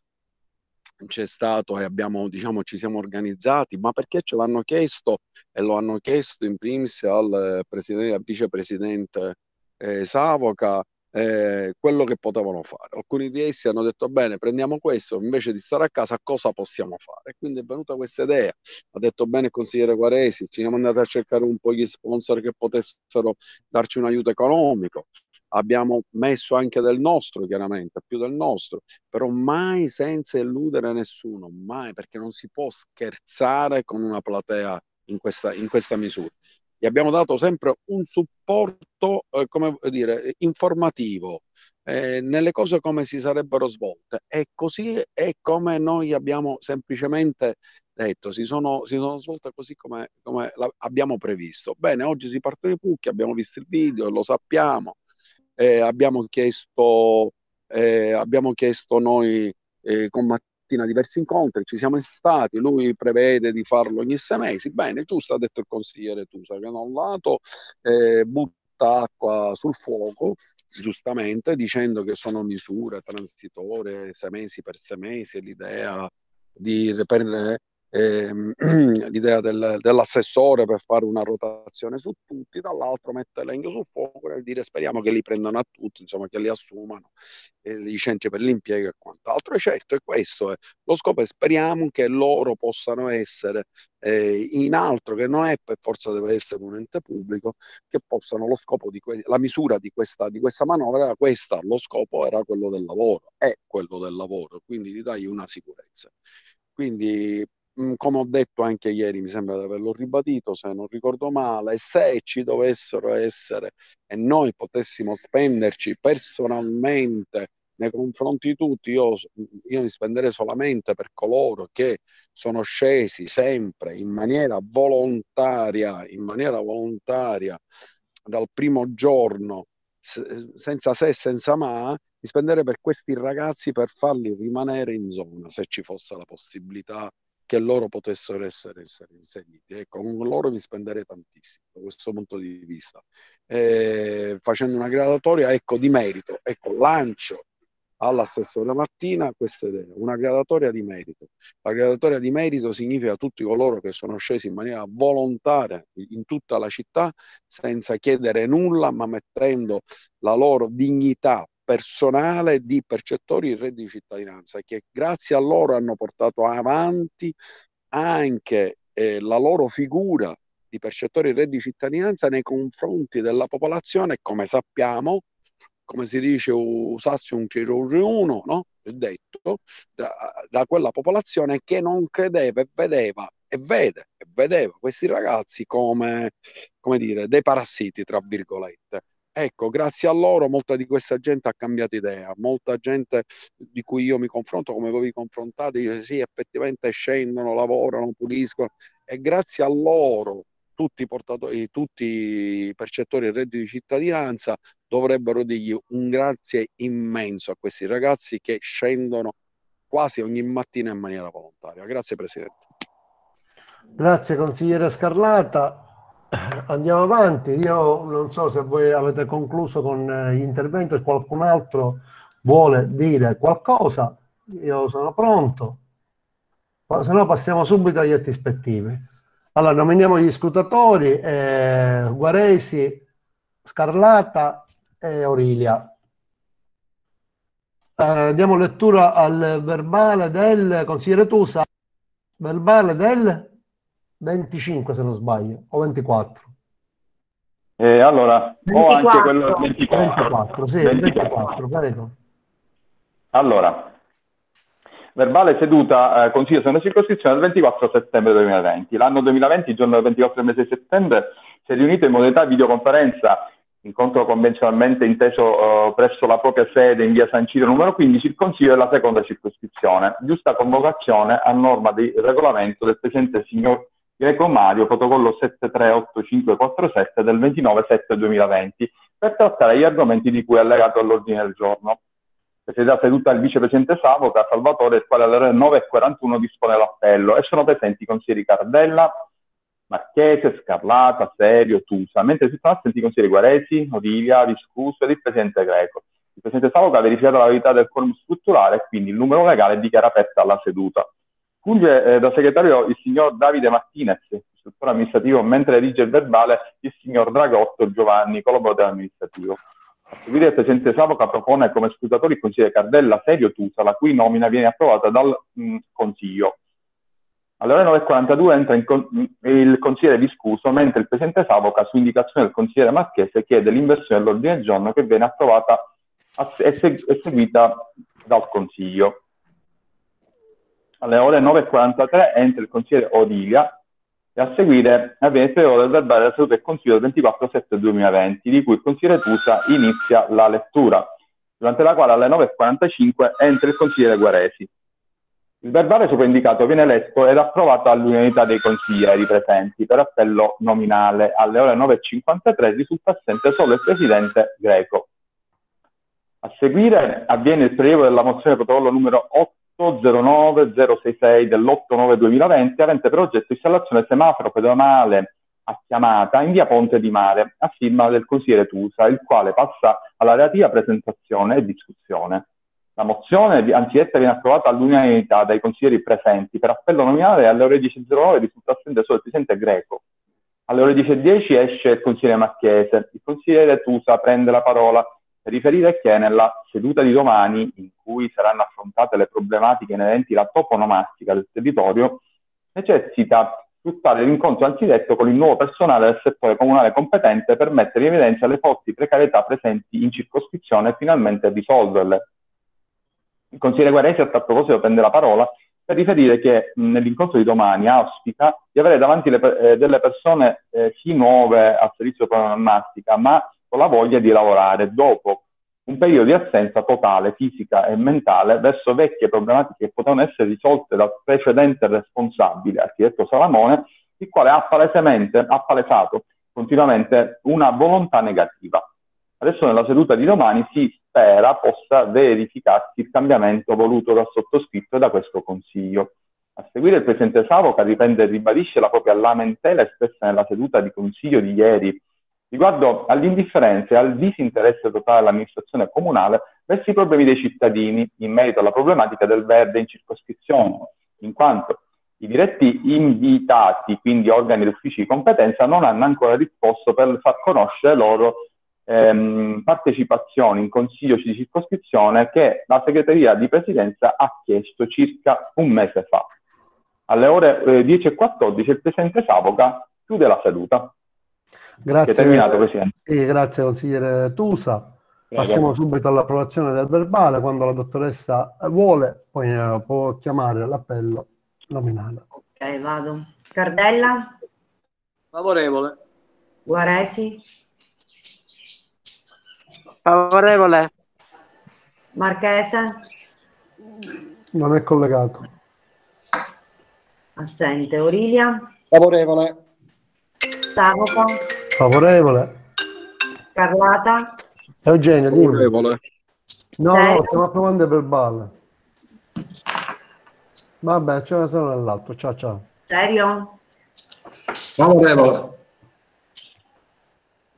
c'è stato e abbiamo, diciamo, ci siamo organizzati, ma perché ce l'hanno chiesto e lo hanno chiesto in primis al, presidente, al vicepresidente eh, Savoca, eh, quello che potevano fare. Alcuni di essi hanno detto bene, prendiamo questo, invece di stare a casa cosa possiamo fare? Quindi è venuta questa idea, ha detto bene il consigliere Guaresi, ci siamo andati a cercare un po' gli sponsor che potessero darci un aiuto economico, abbiamo messo anche del nostro, chiaramente, più del nostro, però mai senza illudere nessuno, mai, perché non si può scherzare con una platea in questa, in questa misura gli abbiamo dato sempre un supporto, eh, come dire, informativo, eh, nelle cose come si sarebbero svolte. E così è come noi abbiamo semplicemente detto, si sono, si sono svolte così come, come abbiamo previsto. Bene, oggi si partono i pucchi, abbiamo visto il video, lo sappiamo, eh, abbiamo chiesto, eh, abbiamo chiesto noi eh, con Mattina diversi incontri, ci siamo stati, lui prevede di farlo ogni sei mesi, bene, giusto ha detto il consigliere Tusa, che da un lato eh, butta acqua sul fuoco, giustamente, dicendo che sono misure transitorie, sei mesi per sei mesi, l'idea di per, ehm, l'idea del, dell'assessore per fare una rotazione su tutti, dall'altro mette legno sul fuoco nel dire speriamo che li prendano a tutti, insomma che li assumano, eh, licenze per l'impiego e quant'altro. E certo, è questo è. lo scopo è speriamo che loro possano essere eh, in altro, che non è per forza deve essere un ente pubblico, che possano lo scopo di que- la misura di questa, di questa manovra era questa, lo scopo era quello del lavoro, è quello del lavoro, quindi di dargli una sicurezza. Quindi Mm, come ho detto anche ieri, mi sembra di averlo ribadito, se non ricordo male, se ci dovessero essere e noi potessimo spenderci personalmente nei confronti di tutti, io, io mi spenderei solamente per coloro che sono scesi sempre in maniera volontaria, in maniera volontaria dal primo giorno, senza se e senza ma, mi spenderei per questi ragazzi per farli rimanere in zona, se ci fosse la possibilità che loro potessero essere, inseriti. Ecco, con loro mi spenderei tantissimo da questo punto di vista. Eh, facendo una gradatoria ecco, di merito, ecco, lancio all'assessore Martina questa idea, una gradatoria di merito. La gradatoria di merito significa tutti coloro che sono scesi in maniera volontaria in tutta la città senza chiedere nulla, ma mettendo la loro dignità personale di percettori di reddito di cittadinanza che grazie a loro hanno portato avanti anche eh, la loro figura di percettori di reddito di cittadinanza nei confronti della popolazione, come sappiamo, come si dice, usassi un uno, no? detto, da, da, quella popolazione che non credeva e vedeva e vede e vedeva questi ragazzi come, come dire, dei parassiti, tra virgolette. Ecco, grazie a loro molta di questa gente ha cambiato idea, molta gente di cui io mi confronto, come voi vi confrontate, dice sì, effettivamente scendono, lavorano, puliscono e grazie a loro tutti i, portatori, tutti i percettori del reddito di cittadinanza dovrebbero dirgli un grazie immenso a questi ragazzi che scendono quasi ogni mattina in maniera volontaria. Grazie Presidente. Grazie consigliere Scarlata. Andiamo avanti, io non so se voi avete concluso con eh, gli interventi e qualcun altro vuole dire qualcosa, io sono pronto, se no passiamo subito agli atti ispettivi. Allora, nominiamo gli scrutatori, eh, Guaresi, Scarlata e Orilia. Eh, diamo lettura al verbale del consigliere Tusa, verbale del 25 se non sbaglio, o 24. Eh, allora, 24. ho anche quello del 24. 24, sì, 24, 24 Allora, verbale seduta eh, Consiglio Seconda Circoscrizione del 24 settembre 2020. L'anno 2020, il giorno del 24 del mese di settembre, si è riunito in modalità videoconferenza, incontro convenzionalmente inteso eh, presso la propria sede in via San Ciro numero 15, il Consiglio della Seconda Circoscrizione. Giusta convocazione a norma di regolamento del Presidente signor Greco Mario, protocollo 738547 del 29-7-2020, per trattare gli argomenti di cui è allegato all'ordine del giorno. Presiederà seduta il vicepresidente Savoca, Salvatore, il quale alle ore 9.41 dispone l'appello e sono presenti i consiglieri Cardella, Marchese, Scarlata, Serio, Tusa, mentre si sono assenti i consiglieri Guaresi, Odilia, Viscuso ed il presidente Greco. Il presidente Savoca ha verificato la validità del quorum strutturale e quindi il numero legale dichiara aperta la seduta. Funge eh, da segretario il signor Davide Martinez, istruttore amministrativo, mentre redige il verbale il signor Dragotto Giovanni, collaboratore amministrativo. A seguire il Presidente Savoca propone come scrutatori il consigliere Cardella Serio Tusa, la cui nomina viene approvata dal mh, Consiglio. Alle ore 9.42 entra con- il consigliere Viscuso, mentre il Presidente Savoca, su indicazione del consigliere Marchese, chiede l'inversione dell'ordine del giorno che viene approvata e seg- seguita dal Consiglio alle ore 9.43 entra il consigliere Odilia e a seguire avviene il ore del verbale della seduta del Consiglio del 24 7 2020, di cui il consigliere Tusa inizia la lettura. durante la quale alle 9.45 entra il consigliere Guaresi. Il verbale soprindicato viene letto ed approvato all'unanimità dei consiglieri presenti per appello nominale. Alle ore 9.53 risulta assente solo il presidente Greco. A seguire avviene il prelievo della mozione protocollo numero 809066 dell'8-9-2020 avente per oggetto installazione semaforo pedonale a chiamata in via Ponte di Mare a firma del consigliere Tusa, il quale passa alla relativa presentazione e discussione. La mozione anzidetta viene approvata all'unanimità dai consiglieri presenti per appello nominale alle ore 10.09 risulta assente solo il presidente Greco. Alle ore 10.10 esce il consigliere Marchese. Il consigliere Tusa prende la parola per riferire che nella seduta di domani, in cui saranno affrontate le problematiche inerenti alla toponomastica del territorio, necessita sfruttare l'incontro anzidetto con il nuovo personale del settore comunale competente per mettere in evidenza le forti precarietà presenti in circoscrizione e finalmente risolverle. Il consigliere Guaresi a tal proposito prende la parola per riferire che mh, nell'incontro di domani auspica di avere davanti le, eh, delle persone eh, sì nuove al servizio pronastica, ma con la voglia di lavorare dopo un periodo di assenza totale, fisica e mentale, verso vecchie problematiche che potevano essere risolte dal precedente responsabile, architetto Salamone, il quale ha palesemente, ha palesato continuamente una volontà negativa. Adesso nella seduta di domani si spera possa verificarsi il cambiamento voluto dal sottoscritto e da questo Consiglio. A seguire il Presidente Savoca riprende e ribadisce la propria lamentela espressa nella seduta di Consiglio di ieri riguardo all'indifferenza e al disinteresse totale dell'amministrazione comunale verso i problemi dei cittadini in merito alla problematica del verde in circoscrizione, in quanto i diretti invitati, quindi organi e uffici di competenza, non hanno ancora risposto per far conoscere loro ehm, partecipazione in consiglio di circoscrizione che la segreteria di presidenza ha chiesto circa un mese fa. Alle ore eh, 10.14 il presidente Savoca chiude la seduta. Grazie, terminato, Presidente. Sì, grazie consigliere Tusa. Prego. Passiamo subito all'approvazione del verbale. Quando la dottoressa vuole, poi eh, può chiamare l'appello nominale. Ok, vado. Cardella, Favorevole. Guaresi, Favorevole. Marchese, Non è collegato. assente. Orilia, Favorevole. Savoca, Favorevole. Carlata, Eugenio, dimmi. Favorevole. No, Sei? no, stiamo approvando il verbale. Vabbè, ce ne sono nell'altro. Ciao, ciao. Serio, Favorevole.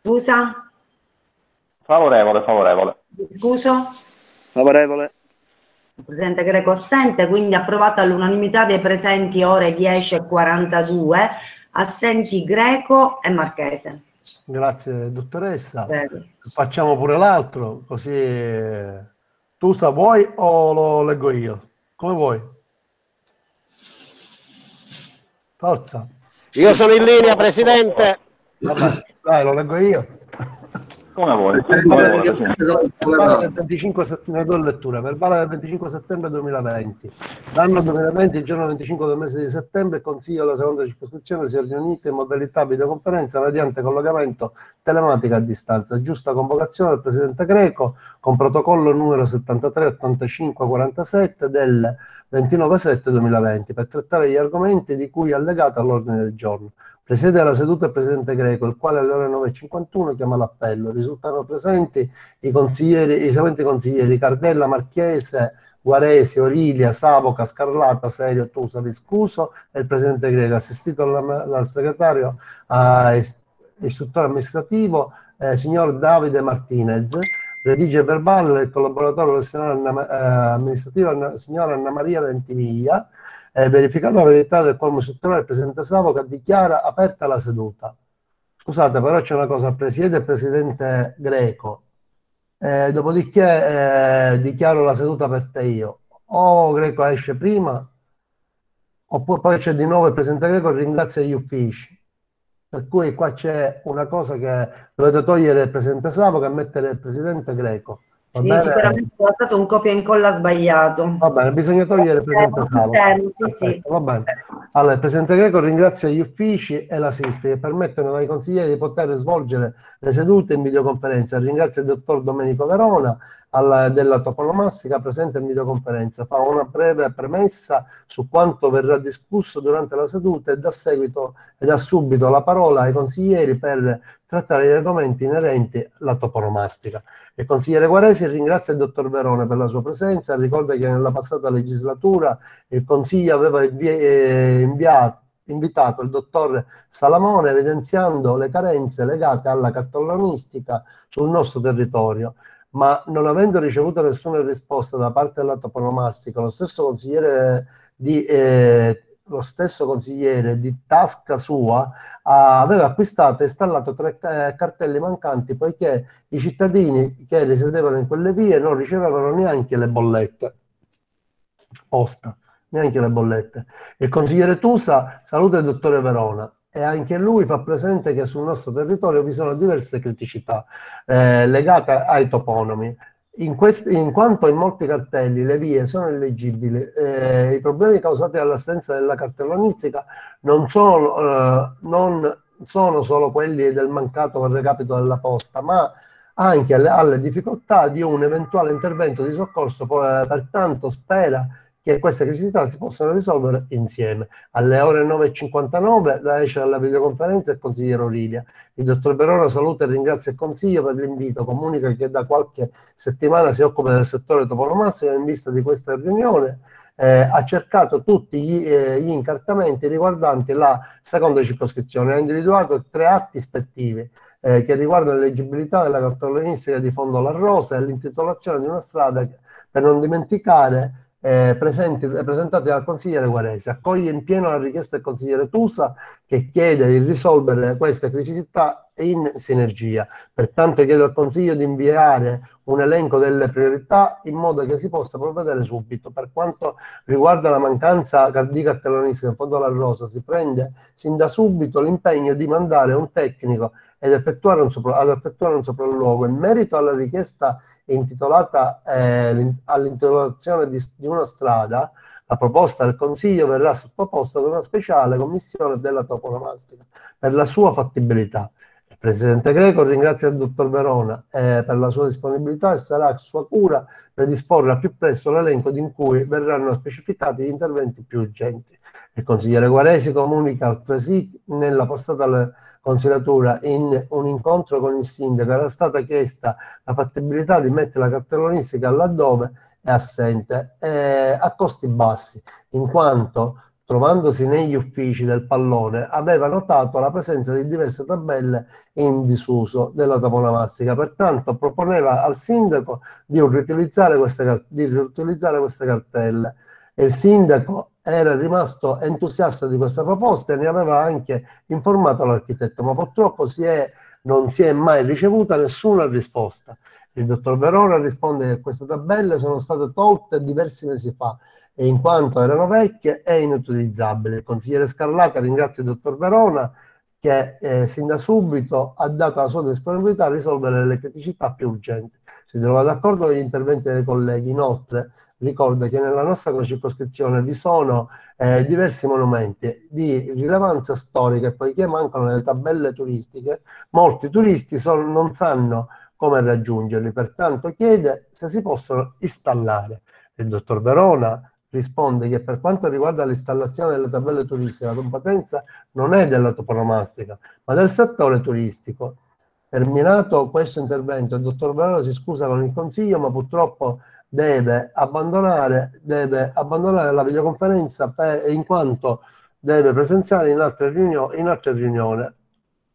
Tusa, Favorevole, favorevole. Scuso, Favorevole. il Presidente Greco assente, quindi approvato all'unanimità dei presenti ore 10.42, assenti Greco e Marchese. Grazie, dottoressa. Prego. Facciamo pure l'altro, così eh, tu sa vuoi o lo leggo io? Come vuoi? Forza. Io sono in linea, Presidente. Vabbè, dai, lo leggo io. Come vuoi. Verbale Come vuoi, del- Presidente. verbale del 25 settembre, do lettura. Verbale del 25 settembre 2020. L'anno 2020, il giorno 25 del mese di settembre, il Consiglio della seconda circoscrizione si è riunito in modalità videoconferenza mediante collegamento telematico a distanza. Giusta convocazione del Presidente Greco con protocollo numero 73 85 47 del 29 7 2020 per trattare gli argomenti di cui è allegato all'ordine del giorno. Presiede la seduta il Presidente Greco, il quale alle ore 9.51 chiama l'appello. Risultano presenti i, consiglieri, i seguenti consiglieri Cardella, Marchiese, Guaresi, Orilia, Savoca, Scarlata, Serio, Tusa, Viscuso e il Presidente Greco, assistito dal, dal segretario eh, ist- istruttore amministrativo, eh, signor Davide Martinez. Redige verbale del collaboratore professionale eh, amministrativo, signora Anna Maria Ventimiglia. Eh, verificata la verità del quorum istruttorale, il Presidente Savoca dichiara aperta la seduta. Scusate, però c'è una cosa, presiede il Presidente Greco, eh, dopodiché eh, dichiaro la seduta aperta io. O Greco esce prima, oppure poi c'è di nuovo il Presidente Greco ringrazia gli uffici. Per cui qua c'è una cosa che dovete togliere il Presidente Savoca e mettere il Presidente Greco. Bene? sicuramente è stato un copia e incolla sbagliato. Va bene, bisogna togliere il Presidente Confermo, Savoca. confermo, sì, sì. Va bene. Allora, il Presidente Greco ringrazia gli uffici e la SISPI che permettono ai consiglieri di poter svolgere le sedute in videoconferenza. Ringrazia il dottor Domenico Verona, alla, della toponomastica presente in videoconferenza. Fa una breve premessa su quanto verrà discusso durante la seduta e dà seguito e dà subito la parola ai consiglieri per trattare gli argomenti inerenti alla toponomastica. Il consigliere Guaresi ringrazia il dottor Verone per la sua presenza, ricorda che nella passata legislatura il Consiglio aveva eh, inviato invitato il dottor Salamone evidenziando le carenze legate alla cartollonistica sul nostro territorio ma non avendo ricevuto nessuna risposta da parte della toponomastica, lo stesso consigliere di, eh, lo stesso consigliere di tasca sua ah, aveva acquistato e installato tre eh, cartelli mancanti poiché i cittadini che risiedevano in quelle vie non ricevevano neanche le bollette posta, neanche le bollette. Il consigliere Tusa saluta il dottore Verona e anche lui fa presente che sul nostro territorio vi sono diverse criticità eh, legate ai toponimi. In, questi, in, quanto in molti cartelli le vie sono illeggibili, eh, i problemi causati dall'assenza della cartellonistica non sono, eh, non sono solo quelli del mancato recapito della posta, ma anche alle, alle difficoltà di un eventuale intervento di soccorso. Pertanto spera che queste criticità si possano risolvere insieme. Alle ore 9.59 da esce dalla videoconferenza il consigliere Orilia. Il dottor Verona saluta e ringrazia il Consiglio per l'invito, comunica che da qualche settimana si occupa del settore toponomastico in vista di questa riunione. Eh, ha cercato tutti gli, eh, gli, incartamenti riguardanti la seconda circoscrizione, ha individuato tre atti ispettivi eh, che riguardano l'eleggibilità della cartollenistica di Fondo La Rosa e l'intitolazione di una strada per non dimenticare eh, presenti, presentati dal consigliere Guaresi. Accoglie in pieno la richiesta del consigliere Tusa che chiede di risolvere queste criticità in sinergia. Pertanto chiedo al Consiglio di inviare un elenco delle priorità in modo che si possa provvedere subito. Per quanto riguarda la mancanza di cartellonistica in fondo alla rosa, si prende sin da subito l'impegno di mandare un tecnico ed effettuare un sopra, ad effettuare un sopralluogo. In merito alla richiesta intitolata eh, all'intitolazione di, di una strada, la proposta del Consiglio verrà sottoposta ad una speciale commissione della toponomastica per la sua fattibilità. Il Presidente Greco ringrazia il Dottor Verona eh, per la sua disponibilità e sarà a sua cura predisporre al più presto l'elenco in cui verranno specificati gli interventi più urgenti. Il consigliere Guaresi comunica altresì nella postata consigliatura in un incontro con il sindaco era stata chiesta la fattibilità di mettere la cartellonistica laddove è assente eh, a costi bassi, in quanto trovandosi negli uffici del pallone, aveva notato la presenza di diverse tabelle in disuso della toponomastica. Pertanto proponeva al sindaco di riutilizzare queste, di riutilizzare queste cartelle. E il sindaco era rimasto entusiasta di questa proposta e ne aveva anche informato l'architetto, ma purtroppo si è, non si è mai ricevuta nessuna risposta. Il dottor Verona risponde che queste tabelle sono state tolte diversi mesi fa e in quanto erano vecchie è inutilizzabile. Il consigliere Scarlata ringrazia il dottor Verona che eh, sin da subito ha dato la sua disponibilità a risolvere le criticità più urgenti. Si trova d'accordo con gli interventi dei colleghi. Inoltre, ricorda che nella nostra circoscrizione vi sono eh, diversi monumenti di rilevanza storica e poiché mancano le tabelle turistiche, molti turisti sono, non sanno come raggiungerli, pertanto chiede se si possono installare. Il dottor Verona risponde che per quanto riguarda l'installazione delle tabelle turistiche la competenza non è della toponomastica, ma del settore turistico. Terminato questo intervento, il dottor Verona si scusa con il consiglio, ma purtroppo deve abbandonare, deve abbandonare la videoconferenza per, in quanto deve presenziare in altre, riunioni, in altre riunioni.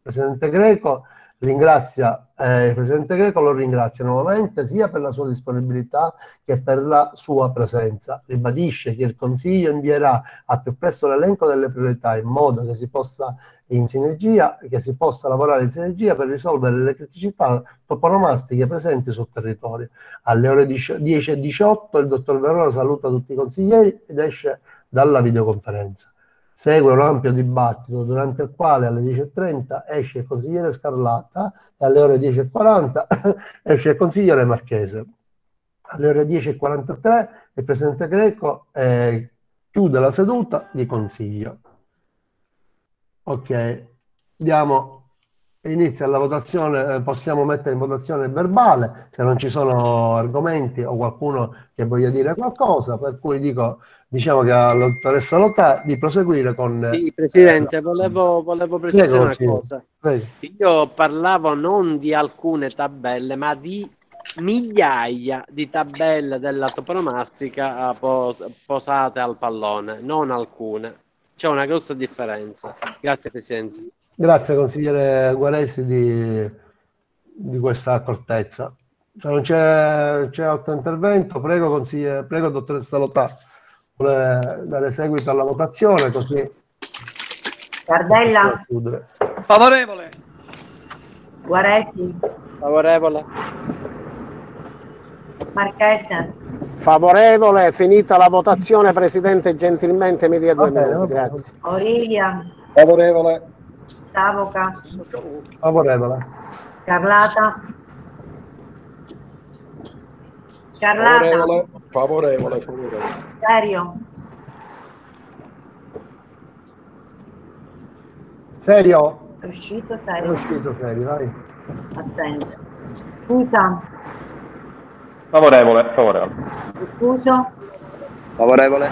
Presidente Greco ringrazia eh, il Presidente Greco, lo ringrazia nuovamente sia per la sua disponibilità che per la sua presenza. Ribadisce che il Consiglio invierà al più presto l'elenco delle priorità in modo che si possa in sinergia, che si possa lavorare in sinergia per risolvere le criticità toponomastiche presenti sul territorio. Alle ore 10.18 il dottor Verona saluta tutti i consiglieri ed esce dalla videoconferenza. Segue un ampio dibattito durante il quale alle 10.30 esce il consigliere Scarlatta e alle ore 10.40 esce il consigliere Marchese. Alle ore 10.43 il presidente Greco eh, chiude la seduta di consiglio. Ok, diamo inizia la votazione, eh, possiamo mettere in votazione il verbale se non ci sono argomenti o qualcuno che voglia dire qualcosa, per cui dico, diciamo che alla dottoressa Lotta di proseguire con... Sì, Presidente, volevo, volevo precisare una Prego, cosa. Prego. Io parlavo non di alcune tabelle, ma di migliaia di tabelle della toponomastica eh, po- posate al pallone, non alcune. C'è una grossa differenza. Grazie, Presidente. Grazie consigliere Guaresi di, di questa accortezza. Se non c'è, c'è altro intervento, prego, consigliere, prego dottoressa Lottà, vuole dare seguito alla votazione così Cardella, chiudere. Favorevole. Guaresi, Favorevole? Marchese, Favorevole, finita la votazione, Presidente, gentilmente mi dia due bene, minuti, grazie. Orilia, Favorevole. Savoca, Favorevole. Carlata, Scarlata, Favorevole. Favorevole. Favorevole. Serio, Serio? è uscito È Serio, uscito serio, vai. attento. Scusa, Favorevole, favorevole. diffuso, Favorevole.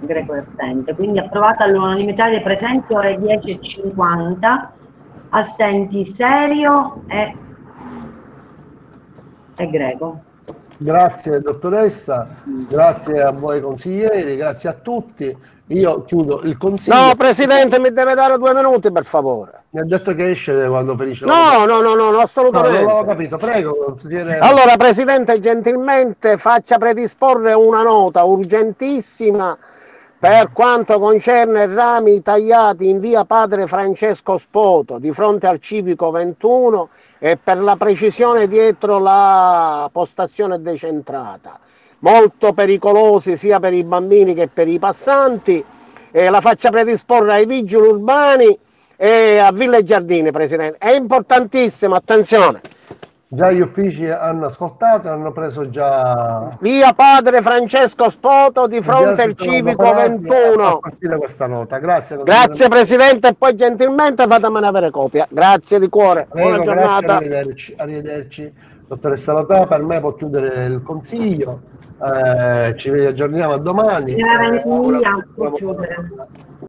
Greco è assente, quindi approvata all'unanimità dei presenti ore 10.50, assenti Serio e, e Greco. Grazie dottoressa, grazie a voi consiglieri, grazie a tutti. Io chiudo il consiglio. No, Presidente, mi deve dare due minuti, per favore. Mi ha detto che esce quando finisce la No, no, no, no, no, No, assolutamente. non l'avevo capito, prego, consigliere. Allora, Presidente, gentilmente faccia predisporre una nota urgentissima per quanto concerne rami tagliati in via Padre Francesco Spoto, di fronte al Civico 21 e per la precisione dietro la postazione decentrata. Molto pericolosi sia per i bambini che per i passanti. E la faccia predisporre ai vigili urbani e a Villa e Giardini, Presidente. È importantissimo, attenzione. Già gli uffici hanno ascoltato, hanno preso già... Via Padre Francesco Spoto di fronte al Civico adoperati A 21. partire questa nota, grazie. Grazie Presidente e poi gentilmente fatemene avere copia. Grazie di cuore. Buona Prego, grazie, giornata. arrivederci, arrivederci. Dottoressa Lotà, per me può chiudere il consiglio, Eh, ci aggiorniamo a domani. Ventimiglia, Eh.